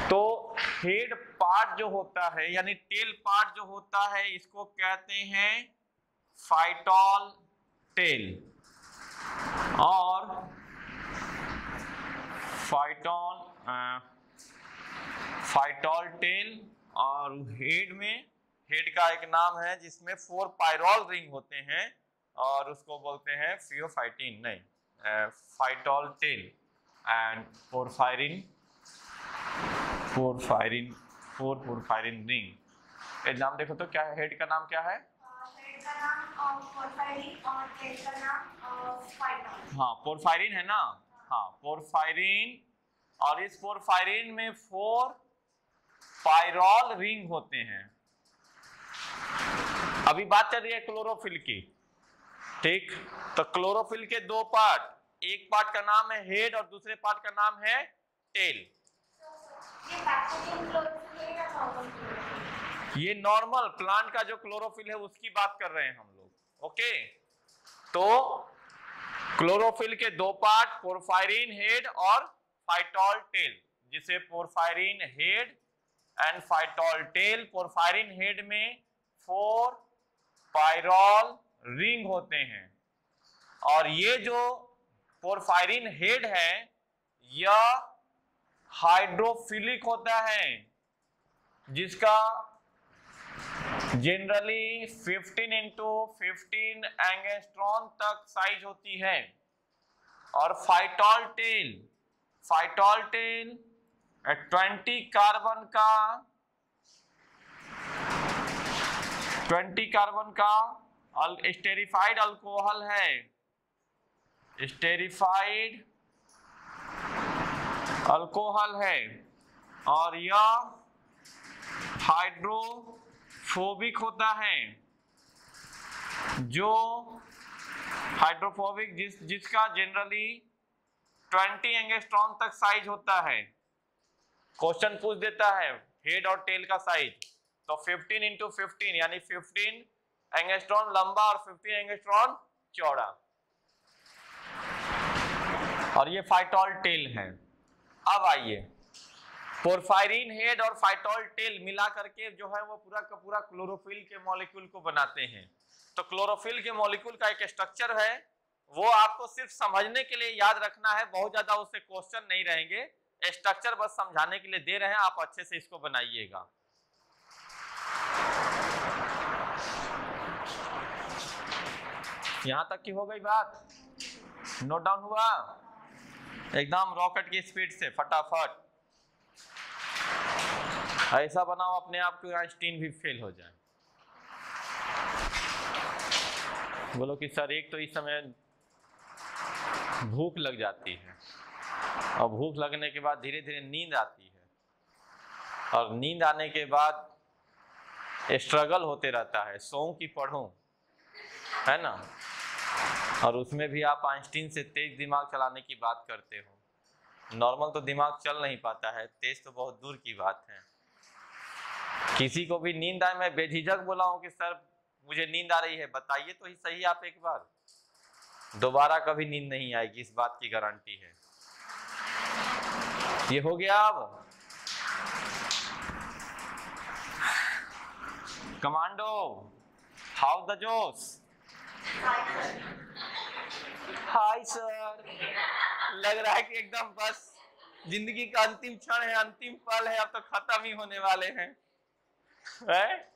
तो हेड पार्ट जो होता है यानी टेल पार्ट जो होता है इसको कहते हैं फाइटॉल टेल और फाइटोन फाइटोल टेन और हेड में हेड का एक नाम है जिसमें फोर पायरोल रिंग होते हैं और उसको बोलते हैं फियोफाइटिन नहीं phytol tail and porphyrin porphyrin four porphyrin ring exam देखो तो क्या है हेड का नाम क्या है हाँ पोरफायरिन है ना हाँ पोरफायरिन और इस पोरफायरिन में फोर पायरोल रिंग होते हैं अभी बात चल रही है क्लोरोफिल की ठीक तो क्लोरोफिल के दो पार्ट एक पार्ट का नाम है हेड और दूसरे पार्ट का नाम है टेल ये नॉर्मल प्लांट का जो क्लोरोफिल है उसकी बात कर रहे हैं हम लोग ओके तो क्लोरोफिल के दो पार्ट पोरफायरिन हेड और फाइटॉल टेल जिसे porphyrin head and phytol tail porphyrin head में फोर पायरॉल रिंग होते हैं और ये जो पोरफायरिन हेड है यह हाइड्रोफिलिक होता है जिसका जनरली 15 इंटू फिफ्टीन एंगेस्ट्रॉन तक साइज होती है और phytol tail phytol tail 20 carbon का 20 कार्बन का स्टेरिफाइड अल्कोहल है स्टेरिफाइड अल्कोहल है और यह हाइड्रो फोबिक होता है जो हाइड्रोफोबिक जिस जिसका जनरली 20 एंगस्ट्रॉन तक साइज होता है क्वेश्चन पूछ देता है हेड और टेल का साइज तो 15 इंटू फिफ्टीन यानी 15 एंगस्ट्रॉन लंबा और 15 एंगस्ट्रॉन चौड़ा और ये फाइटॉल टेल है अब आइए पोरफायरिन हेड और फाइटोल टेल मिला करके जो है वो पूरा का पूरा क्लोरोफिल के मॉलिक्यूल को बनाते हैं तो क्लोरोफिल के मॉलिक्यूल का एक स्ट्रक्चर है वो आपको सिर्फ समझने के लिए याद रखना है बहुत ज्यादा उससे क्वेश्चन नहीं रहेंगे स्ट्रक्चर बस समझाने के लिए दे रहे हैं आप अच्छे से इसको बनाइएगा यहां तक की हो गई बात नोट डाउन हुआ एकदम रॉकेट की स्पीड से फटाफट ऐसा बनाओ अपने आप को आइंस्टीन भी फेल हो जाए बोलो कि सर एक तो इस समय भूख लग जाती है और भूख लगने के बाद धीरे धीरे नींद आती है और नींद आने के बाद स्ट्रगल होते रहता है सो की पढ़ूं है ना और उसमें भी आप आइंस्टीन से तेज दिमाग चलाने की बात करते हो नॉर्मल तो दिमाग चल नहीं पाता है तेज तो बहुत दूर की बात है किसी को भी नींद आए मैं बेझिझक बोला हूं कि सर मुझे नींद आ रही है बताइए तो ही सही आप एक बार दोबारा कभी नींद नहीं आएगी इस बात की गारंटी है ये हो गया अब कमांडो हाउ द जोश हाय सर लग रहा है कि एकदम बस जिंदगी का अंतिम क्षण है अंतिम पल है अब तो खत्म ही होने वाले हैं है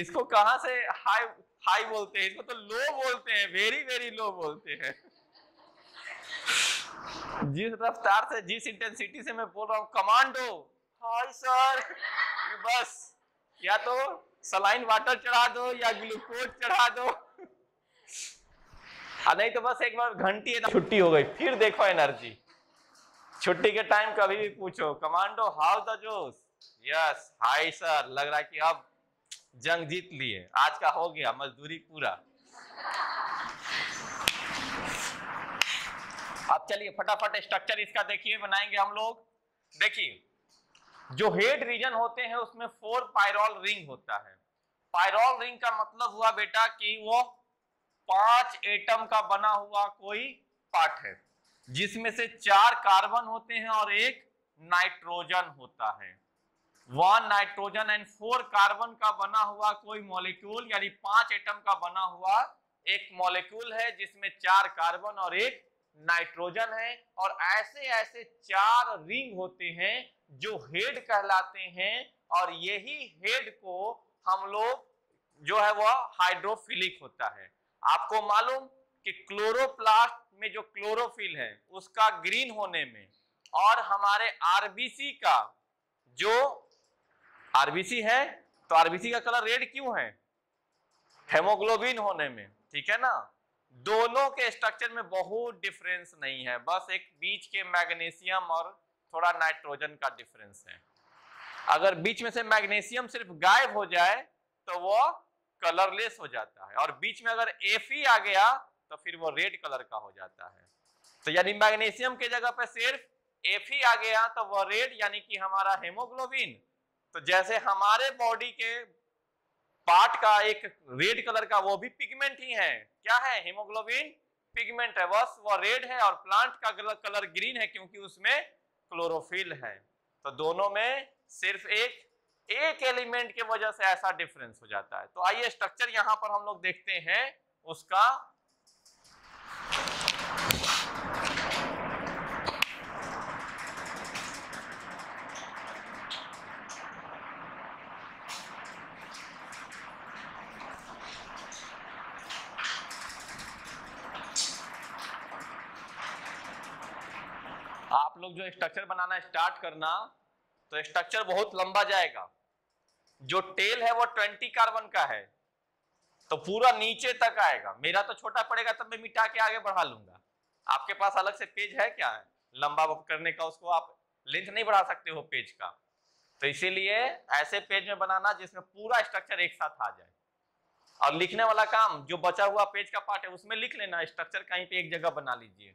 इसको कहा से हाई हाई बोलते हैं इसको तो लो बोलते हैं वेरी वेरी लो बोलते हैं जिस रफ्तार से जिस इंटेंसिटी से मैं बोल रहा हूँ कमांडो हाय सर बस या तो सलाइन वाटर चढ़ा दो या ग्लूकोज चढ़ा दो नहीं तो बस एक बार घंटी छुट्टी हो गई फिर देखो एनर्जी छुट्टी के टाइम कभी भी पूछो कमांडो हाउ द जोश यस हाय सर लग रहा है कि अब जंग जीत लिए आज का हो गया मजदूरी पूरा अब चलिए फटाफट स्ट्रक्चर इसका देखिए बनाएंगे हम लोग देखिए जो हेड रीजन होते हैं उसमें फोर पायरॉल रिंग होता है पायरॉल रिंग का मतलब हुआ बेटा कि वो पांच एटम का बना हुआ कोई पार्ट है जिसमें से चार कार्बन होते हैं और एक नाइट्रोजन होता है one nitrogen and four carbon का बना हुआ कोई मॉलिक्यूल यानी पांच एटम का बना हुआ एक मॉलिक्यूल है जिसमें चार कार्बन और एक नाइट्रोजन है और ऐसे ऐसे चार रिंग होते हैं जो हेड कहलाते हैं और यही हेड को हम लोग जो है वह हाइड्रोफिलिक होता है आपको मालूम कि क्लोरोप्लास्ट में जो क्लोरोफिल है उसका ग्रीन होने में और हमारे आरबीसी का जो आरबीसी है तो आरबीसी का कलर रेड क्यों है हेमोग्लोबिन होने में ठीक है ना दोनों के स्ट्रक्चर में बहुत डिफरेंस नहीं है बस एक बीच के मैग्नीशियम और थोड़ा नाइट्रोजन का डिफरेंस है अगर बीच में से मैग्नीशियम सिर्फ गायब हो जाए तो वो कलरलेस हो जाता है और बीच में अगर एफ आ गया तो फिर वो रेड कलर का हो जाता है तो यानी मैग्नीशियम के जगह पर सिर्फ एफ आ गया तो वो रेड यानी कि हमारा हेमोग्लोबिन तो जैसे हमारे बॉडी के पार्ट का एक रेड कलर का वो भी पिगमेंट ही है क्या है हीमोग्लोबिन पिगमेंट है बस वो रेड है और प्लांट का कलर ग्रीन है क्योंकि उसमें क्लोरोफिल है तो दोनों में सिर्फ एक एक एलिमेंट के वजह से ऐसा डिफरेंस हो जाता है तो आइए स्ट्रक्चर यहां पर हम लोग देखते हैं उसका जो स्ट्रक्चर बनाना स्टार्ट करना तो स्ट्रक्चर बहुत लंबा जाएगा जो टेल है वो ट्वेंटी कार्बन का है तो पूरा नीचे तक आएगा मेरा तो छोटा पड़ेगा तब मैं मिटा के आगे बढ़ा लूंगा आपके पास अलग से पेज है क्या है लंबा करने का उसको आप लेंथ नहीं बढ़ा सकते हो पेज का तो इसीलिए ऐसे पेज में बनाना जिसमें पूरा स्ट्रक्चर एक साथ आ जाए और लिखने वाला काम जो बचा हुआ पेज का पार्ट है उसमें लिख लेना स्ट्रक्चर कहीं पे एक जगह बना लीजिए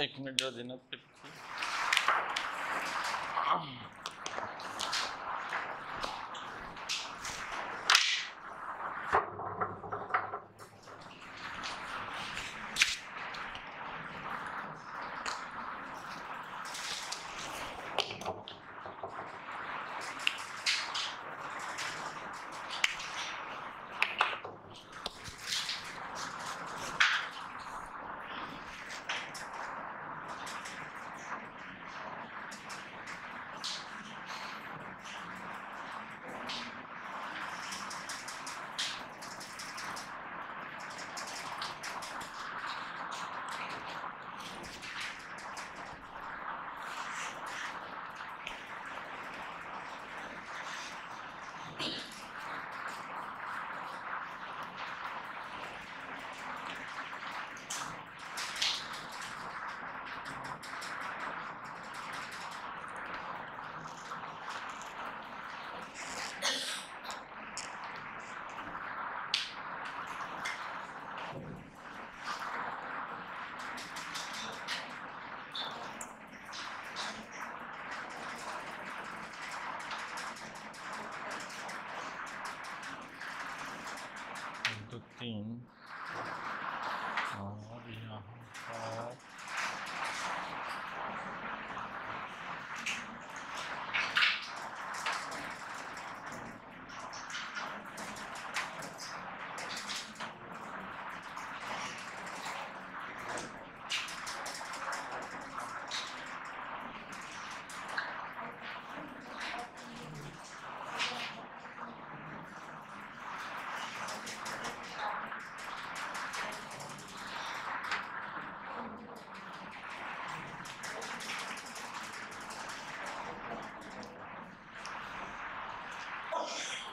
एक मिनट जो दिनत 15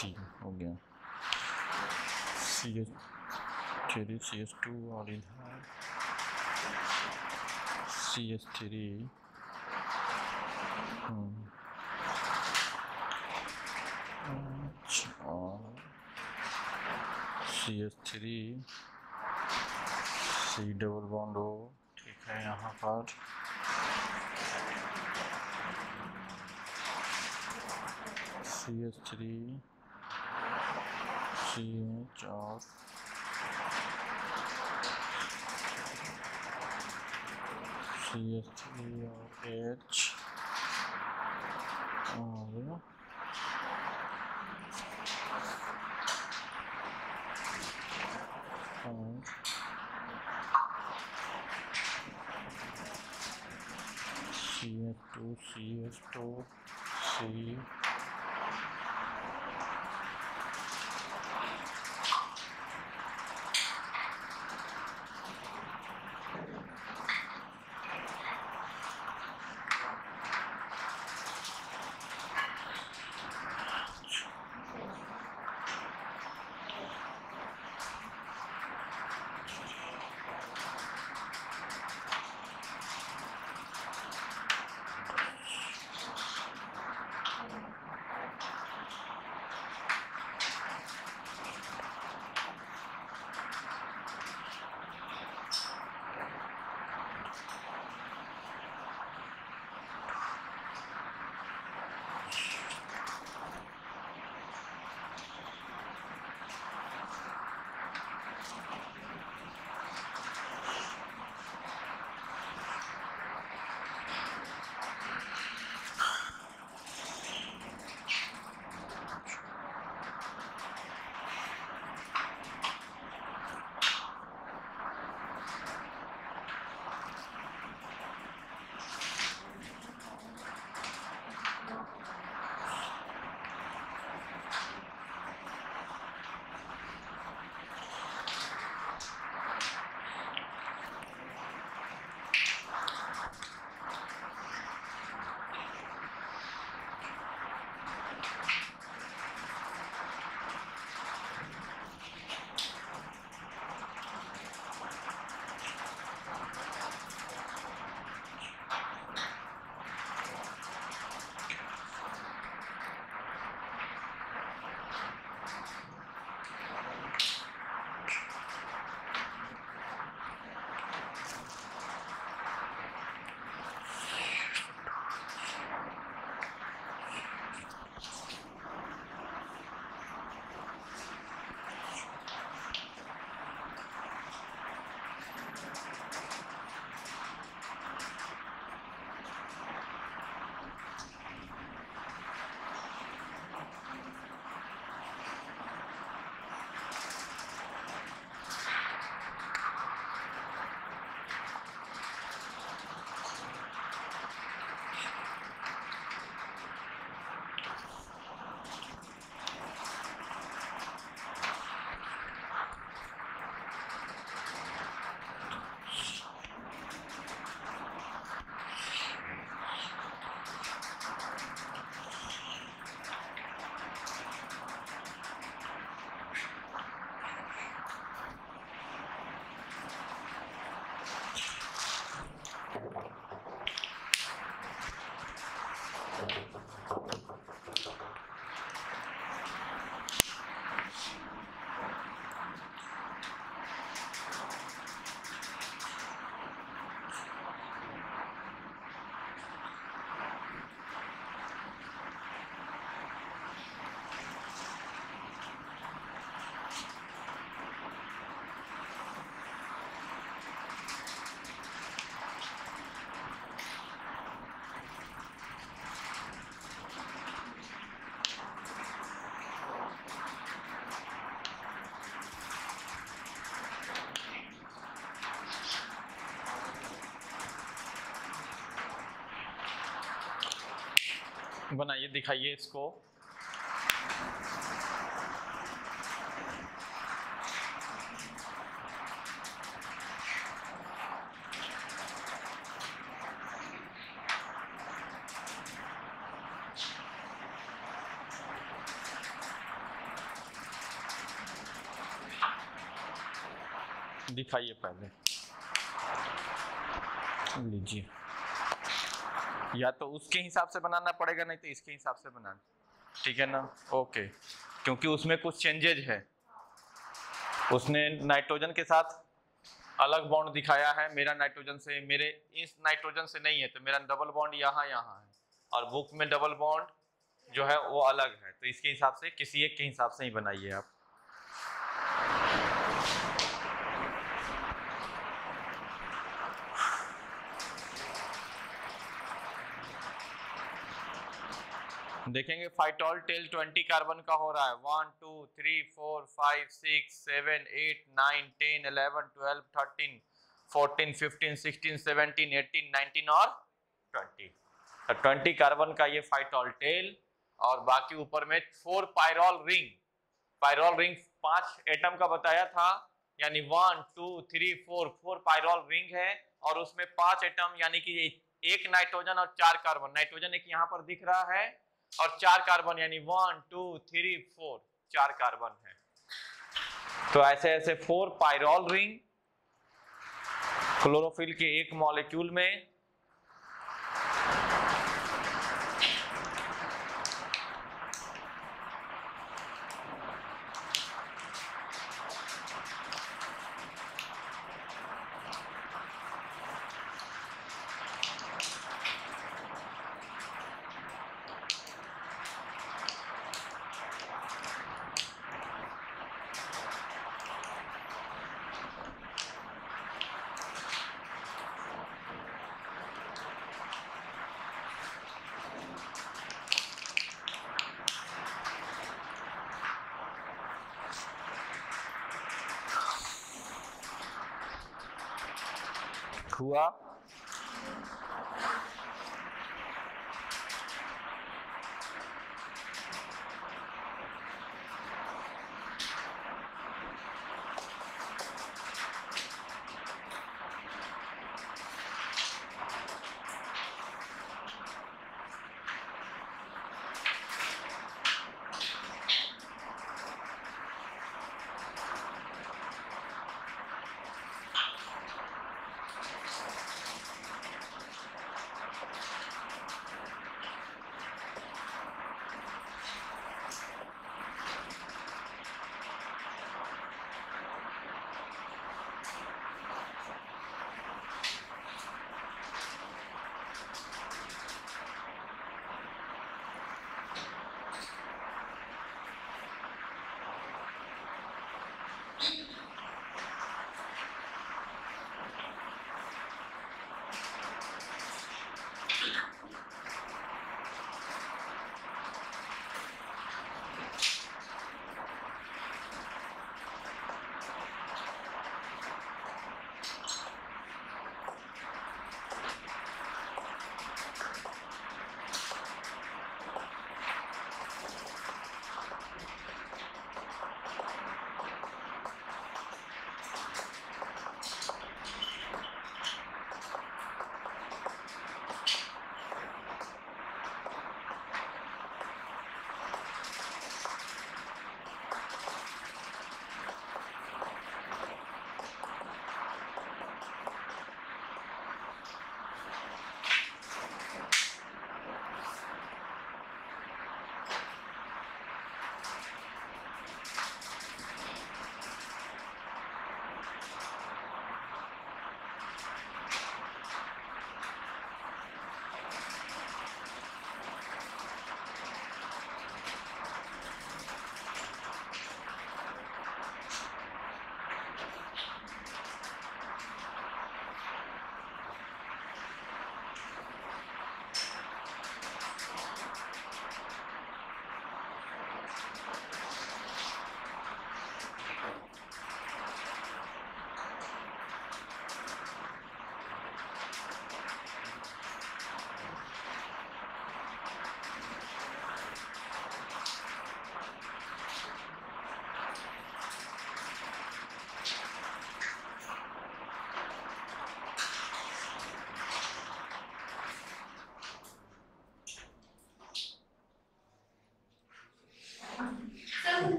टी हो गया C S three C S two और इधर सी एस थ्री और C S three C double bond हो ठीक है यहाँ पर C S three image of CSV or page CS2, CS2, C बनाइए दिखाइए इसको दिखाइए पहले लीजिए या तो उसके हिसाब से बनाना पड़ेगा नहीं तो इसके हिसाब से बनाना ठीक है ना ओके क्योंकि उसमें कुछ चेंजेज है उसने नाइट्रोजन के साथ अलग बॉन्ड दिखाया है मेरा नाइट्रोजन से मेरे इस नाइट्रोजन से नहीं है तो मेरा डबल बॉन्ड यहाँ यहाँ है और बुक में डबल बॉन्ड जो है वो अलग है तो इसके हिसाब से किसी एक के हिसाब से ही बनाइए आप देखेंगे फाइटोल टेल 20 कार्बन का हो रहा है one two three four five six seven eight nine ten eleven twelve thirteen fourteen fifteen sixteen seventeen eighteen nineteen और ट्वेंटी ट्वेंटी कार्बन का ये फाइटोल टेल और बाकी ऊपर में four pyrrole ring pyrrole ring पांच एटम का बताया था यानी one two three four four pyrrole ring है और उसमें पांच एटम यानी कि एक नाइट्रोजन और चार कार्बन नाइट्रोजन एक यहाँ पर दिख रहा है और चार कार्बन यानी वन टू थ्री फोर चार कार्बन है तो ऐसे ऐसे फोर पायरॉल रिंग क्लोरोफिल के एक मॉलिक्यूल में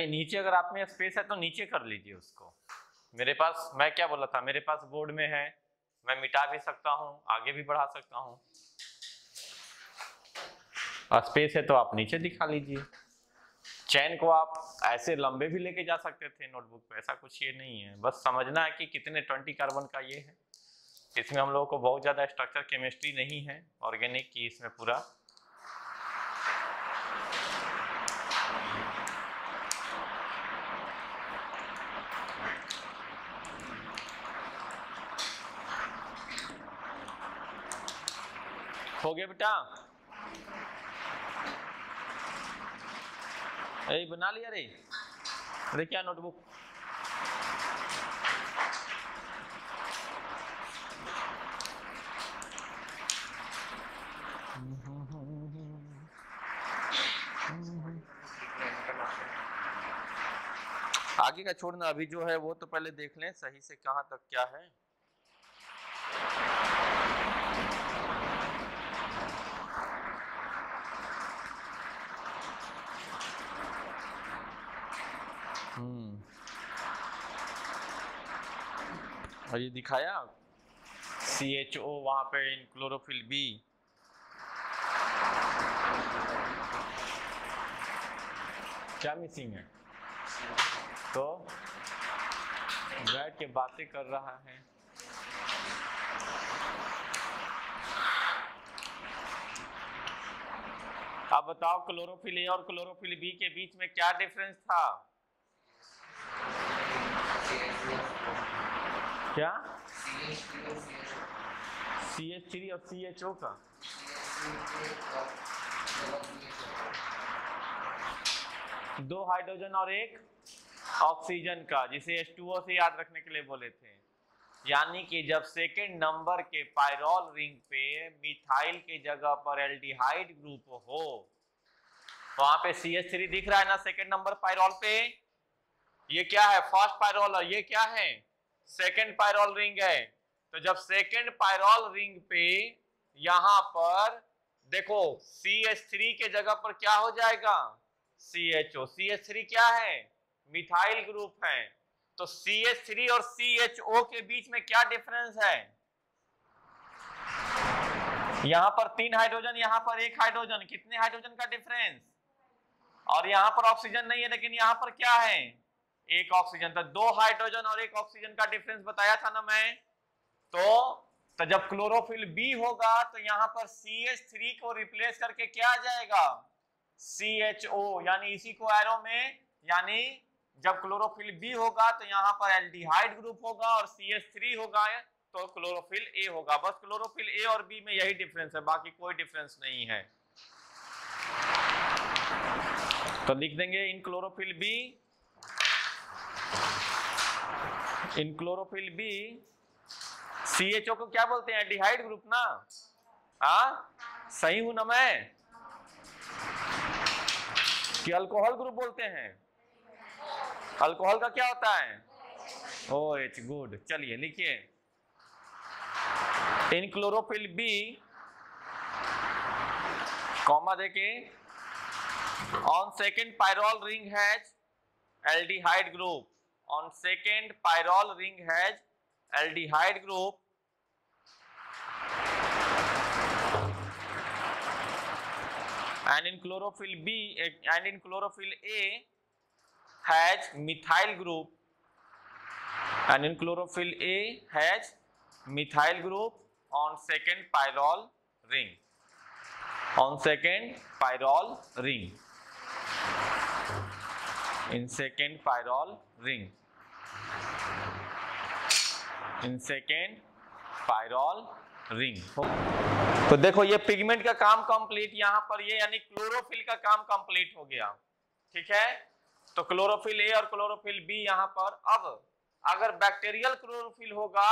नहीं नीचे अगर आप में स्पेस है तो नीचे कर लीजिए उसको मेरे पास मैं क्या बोला था मेरे पास बोर्ड में है मैं मिटा भी सकता हूँ आगे भी बढ़ा सकता हूँ स्पेस है तो आप नीचे दिखा लीजिए चैन को आप ऐसे लंबे भी लेके जा सकते थे नोटबुक पे ऐसा कुछ ये नहीं है बस समझना है कि कितने ट्वेंटी कार्बन का ये है इसमें हम लोगों को बहुत ज़्यादा स्ट्रक्चर केमिस्ट्री नहीं है ऑर्गेनिक की इसमें पूरा हो गया बेटा अरे बना लिया रे अरे क्या नोटबुक आगे का छोड़ना अभी जो है वो तो पहले देख लें सही से कहाँ तक क्या है और ये दिखाया सी एच ओ वहाँ पे इन क्लोरोफिल बी क्या मिसिंग है तो बैठ के बातें कर रहा है अब बताओ क्लोरोफिल ए और क्लोरोफिल बी के बीच में क्या डिफरेंस था क्या सी एच थ्री और सी एच ओ का दो हाइड्रोजन और एक ऑक्सीजन का जिसे एच टू ओ से याद रखने के लिए बोले थे यानी कि जब सेकेंड नंबर के पायरॉल रिंग पे मिथाइल के जगह पर एल्डिहाइड ग्रुप हो वहां पे सी एच थ्री दिख रहा है ना सेकेंड नंबर पायरोल पे ये क्या है फर्स्ट पायरोल और ये क्या है सेकेंड पायरॉल रिंग है तो जब सेकेंड पायरॉल रिंग पे यहां पर देखो CH3 के जगह पर क्या हो जाएगा CHO CH3 क्या है मिथाइल ग्रुप है तो CH3 और CHO के बीच में क्या डिफरेंस है यहां पर तीन हाइड्रोजन यहां पर एक हाइड्रोजन कितने हाइड्रोजन का डिफरेंस और यहां पर ऑक्सीजन नहीं है लेकिन यहां पर क्या है एक ऑक्सीजन था दो हाइड्रोजन और एक ऑक्सीजन का डिफरेंस बताया था ना मैं तो तो जब क्लोरोफिल बी होगा तो यहां पर सी एच थ्री को रिप्लेस करके क्या आ जाएगा सी एच ओ यानी इसी को एरो में यानी जब क्लोरोफिल बी होगा तो यहां पर एल्डिहाइड ग्रुप होगा और सी एच थ्री होगा तो क्लोरोफिल ए होगा बस क्लोरोफिल ए और बी में यही डिफरेंस है बाकी कोई डिफरेंस नहीं है तो लिख देंगे in chlorophyll B in chlorophyll B C H O को क्या बोलते हैं डिहाइड ग्रुप ना आ सही हूं ना मैं कि अल्कोहल ग्रुप बोलते हैं अल्कोहल का क्या होता है ओ एच गुड चलिए लिखिए इन क्लोरोफिल बी कॉमा देखे on second pyrrole ring has aldehyde group on second pyrrole ring has aldehyde group and in chlorophyll B and in chlorophyll A has methyl group and in chlorophyll A has methyl group on second pyrrole ring on second pyrrole ring in second pyrrole ring in second pyrrole ring तो देखो ये पिगमेंट का काम कंप्लीट यहाँ पर ये यानी क्लोरोफिल का काम कंप्लीट हो गया ठीक है तो क्लोरोफिल ए और क्लोरोफिल बी यहाँ पर अब अगर बैक्टीरियल क्लोरोफिल होगा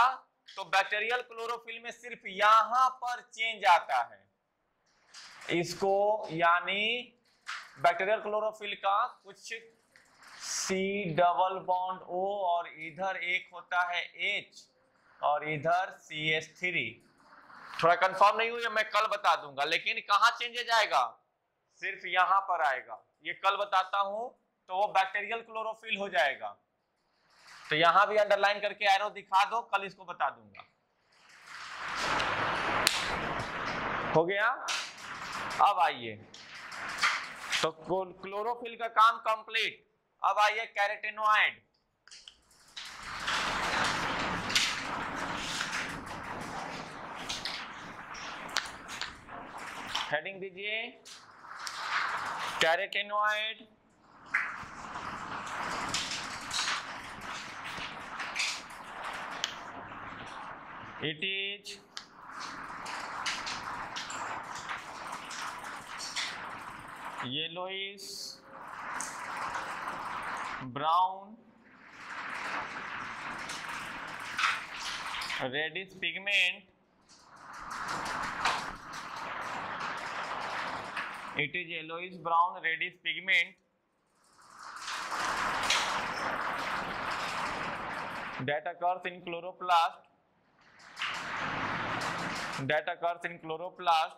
तो बैक्टीरियल क्लोरोफिल में सिर्फ यहां पर चेंज आता है इसको यानी बैक्टीरियल क्लोरोफिल का कुछ सी डबल बॉन्ड ओ और इधर एक होता है एच और इधर सी एस थ्री थोड़ा कंफर्म नहीं हुई मैं कल बता दूंगा लेकिन कहाँ चेंजेज आएगा सिर्फ यहां पर आएगा ये कल बताता हूं तो वो बैक्टीरियल क्लोरोफिल हो जाएगा तो यहां भी अंडरलाइन करके एरो दिखा दो कल इसको बता दूंगा हो गया अब आइए तो क्लोरोफिल का काम कंप्लीट अब आइए कैरेटेनोइड हेडिंग दीजिए carotenoid it is yellowish brown reddish pigment It is yellowish brown reddish pigment that occurs in chloroplast that occurs in chloroplast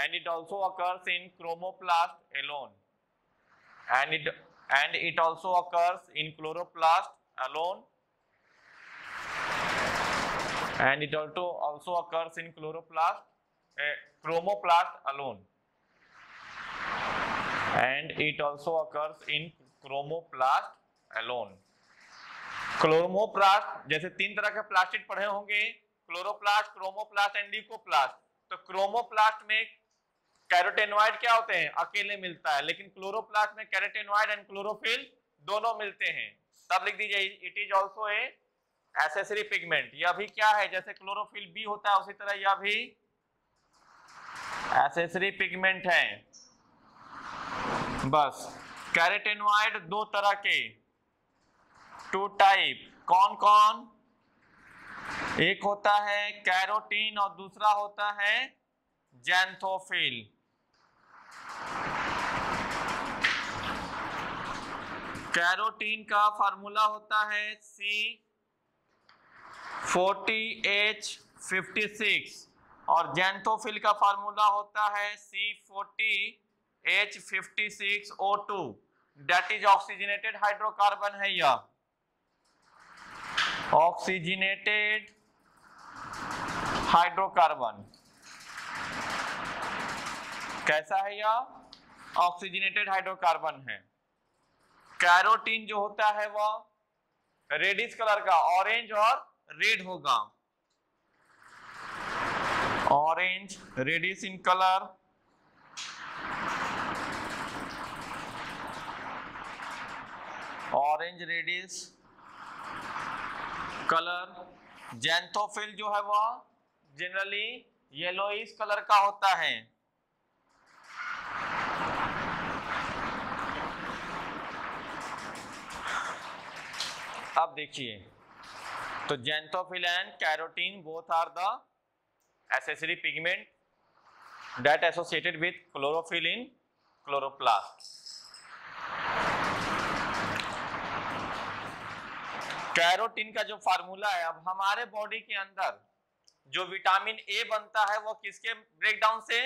and it also occurs in chromoplast alone and it and it also occurs in chloroplast alone and it also also occurs in chloroplast a uh, chromoplast alone and it also occurs in chromoplast alone chromoplast जैसे तीन तरह के प्लास्टिक पढ़े होंगे क्लोरोप्लास्ट क्रोमोप्लास्ट एंड ल्यूकोप्लास्ट तो क्रोमोप्लास्ट में कैरोटेनॉइड क्या होते हैं अकेले मिलता है लेकिन क्लोरोप्लास्ट में कैरोटेनॉइड एंड क्लोरोफिल दोनों मिलते हैं तब लिख दीजिए it is also a accessory pigment यह भी क्या है जैसे क्लोरोफिल बी होता है उसी तरह यह भी एसेसरी पिगमेंट है बस कैरेटेनोइड दो तरह के टू टाइप कौन कौन एक होता है कैरोटीन और दूसरा होता है जैंथोफिल कैरोटीन का फार्मूला होता है C forty H fifty six और जेंथोफिल का फार्मूला होता है C forty H fifty six O two that is oxygenated hydrocarbon है यह ऑक्सीजनेटेड हाइड्रोकार्बन कैसा है यह ऑक्सीजनेटेड हाइड्रोकार्बन है कैरोटीन जो होता है वह रेडिस कलर का ऑरेंज और रेड होगा orange is in colour orange is colour xanthophyll जो है वह जनरली येलोइस कलर का होता है अब देखिए तो xanthophyll and carotene both are the accessory pigment that associated with chlorophyll in chloroplast carotene का जो फार्मूला है अब हमारे बॉडी के अंदर जो विटामिन ए बनता है वो किसके ब्रेकडाउन से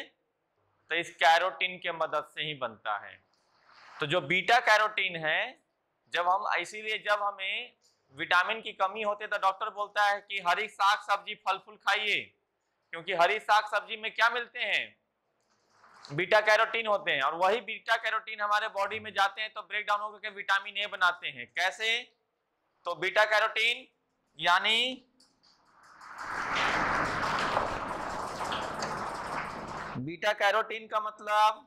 तो इस कैरोटीन के मदद से ही बनता है तो जो बीटा कैरोटीन है जब हम इसीलिए जब हमें विटामिन की कमी होते तो डॉक्टर बोलता है कि हरी साग सब्जी फल फूल खाइए क्योंकि हरी साग सब्जी में क्या मिलते हैं बीटा कैरोटीन होते हैं और वही बीटा कैरोटीन हमारे बॉडी में जाते हैं तो ब्रेक डाउन होकर विटामिन ए बनाते हैं कैसे तो बीटा कैरोटीन यानी बीटा कैरोटीन का मतलब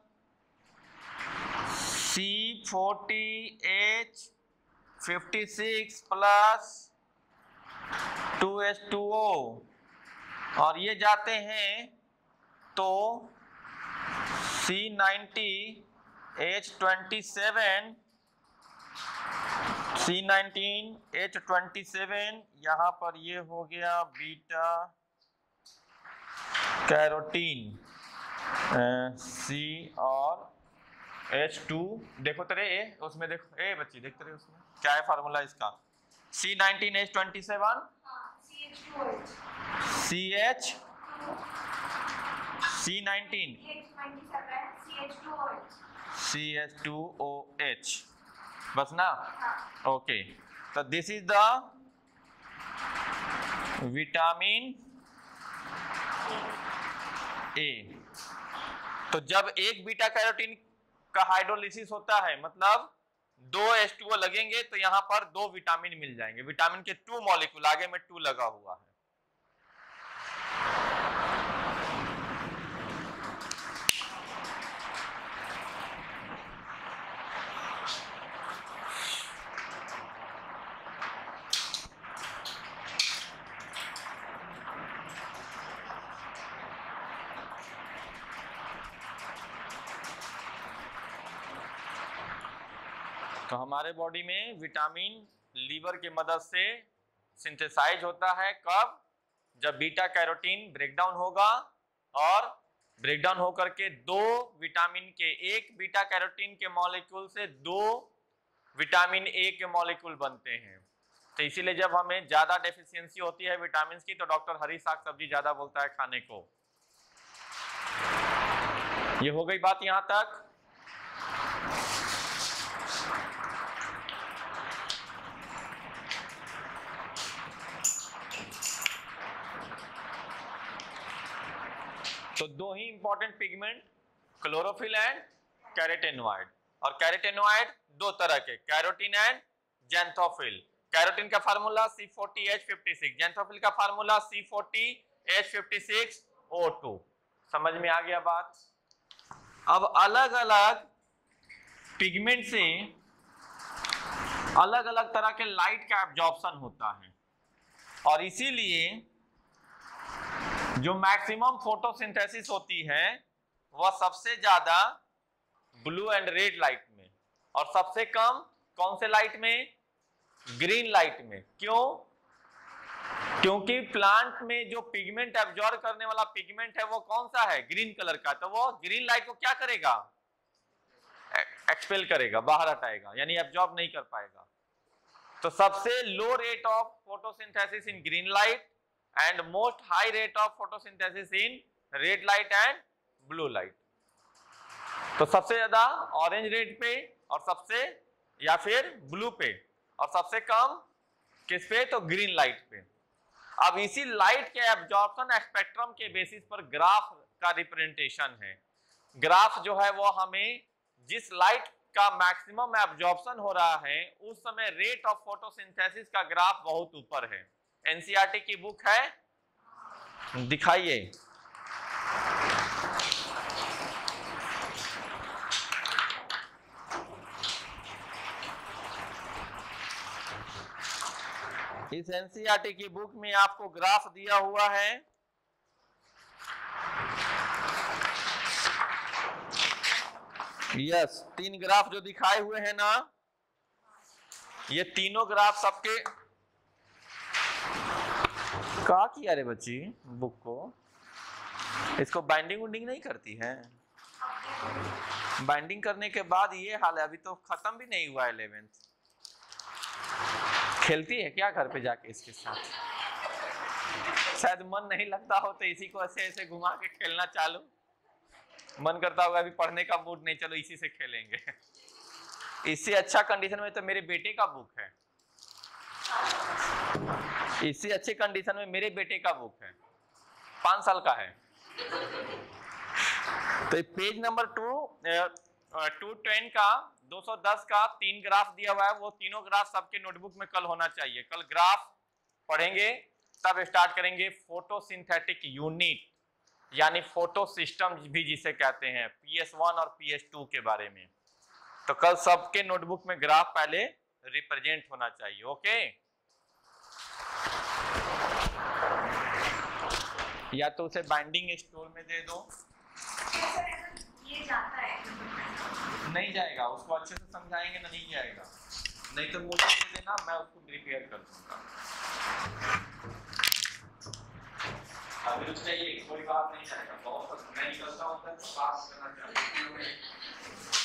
C forty H fifty six plus two two O और ये जाते हैं तो C ninety H twenty seven C nineteen H twenty seven यहाँ पर ये हो गया बीटा कैरोटीन सी और एच टू देखो तेरे ए उसमें देखो ए बच्ची देखते रहे उसमें क्या है फॉर्मूला इसका C nineteen H twenty seven C H C nineteen C H two O H बस ना ओके हाँ। तो this is the vitamin A तो जब एक बीटा कैरोटीन का हाइड्रोलिसिस होता है मतलब दो एस लगेंगे तो यहाँ पर दो विटामिन मिल जाएंगे विटामिन के टू मॉलिक्यूल आगे में टू लगा हुआ है हमारे बॉडी में विटामिन लीवर के मदद से सिंथेसाइज होता है कब जब बीटा कैरोटीन ब्रेकडाउन होगा और ब्रेकडाउन होकर के दो विटामिन के एक बीटा कैरोटीन के मॉलिक्यूल से दो विटामिन ए के मॉलिक्यूल बनते हैं तो इसीलिए जब हमें ज़्यादा डेफिशिएंसी होती है विटामिन की तो डॉक्टर हरी साग सब्जी ज़्यादा बोलता है खाने को ये हो गई बात यहां तक तो दो ही important pigment chlorophyll and carotenoid और कैरेटेनोइड दो तरह के कैरोटीन एंड जेंथोफिल कैरोटीन का formula C forty H fifty six xanthophyll का formula C forty H fifty six O two समझ में आ गया बात अब अलग अलग पिगमेंट से अलग अलग तरह के लाइट का एब्जॉर्प्शन होता है और इसीलिए जो मैक्सिमम फोटोसिंथेसिस होती है वह सबसे ज्यादा ब्लू एंड रेड लाइट में और सबसे कम कौन से लाइट में ग्रीन लाइट में क्यों क्योंकि प्लांट में जो पिगमेंट एब्जॉर्व करने वाला पिगमेंट है वो कौन सा है ग्रीन कलर का तो वो ग्रीन लाइट को क्या करेगा एक्सपेल करेगा बाहर हटाएगा यानी एब्जॉर्ब नहीं कर पाएगा तो सबसे low rate of photosynthesis in green light and most high rate of photosynthesis in red light and blue light. तो सबसे ज्यादा ऑरेंज रेड पे और सबसे या फिर ब्लू पे और सबसे कम किस पे तो ग्रीन लाइट पे अब इसी लाइट के एब्जॉर्प्शन स्पेक्ट्रम के बेसिस पर ग्राफ का रिप्रेजेंटेशन है ग्राफ जो है वो हमें जिस लाइट का मैक्सिमम एब्जॉर्प्शन हो रहा है उस समय रेट ऑफ फोटोसिंथेसिस का ग्राफ बहुत ऊपर है एनसीआरटी की बुक है दिखाइए इस एनसीआरटी की बुक में आपको ग्राफ दिया हुआ है यस तीन ग्राफ जो दिखाए हुए हैं ना ये तीनों ग्राफ सबके का किया रे बच्ची बुक को इसको बाइंडिंग उन्डिंग नहीं करती है बाइंडिंग करने के बाद ये हाल है अभी तो खत्म भी नहीं हुआ इलेवेंथ खेलती है क्या घर पे जाके इसके साथ शायद मन नहीं लगता हो तो इसी को ऐसे ऐसे घुमा के खेलना चालू मन करता होगा अभी पढ़ने का मूड नहीं चलो इसी से खेलेंगे इससे अच्छा कंडीशन में तो मेरे बेटे का बुक है इससे अच्छे कंडीशन में मेरे बेटे का बुक है पांच साल का है तो page number two two ten का 210 का तीन ग्राफ दिया हुआ है वो तीनों ग्राफ सबके नोटबुक में कल होना चाहिए कल ग्राफ पढ़ेंगे तब स्टार्ट करेंगे फोटोसिंथेटिक यूनिट यानी फोटो सिस्टम भी जिसे कहते हैं वन और टू के बारे में तो कल सबके नोटबुक में ग्राफ पहले रिप्रेजेंट होना चाहिए ओके या तो उसे बाइंडिंग स्टोर में दे दो ये जाता है नहीं जाएगा उसको अच्छे से समझाएंगे ना तो नहीं जाएगा नहीं तो मुझे देना मैं उसको रिपेयर कर दूंगा अभी चाहिए कोई बात नहीं जाएगा बहुत नहीं करता हूँ पास करना चाहिए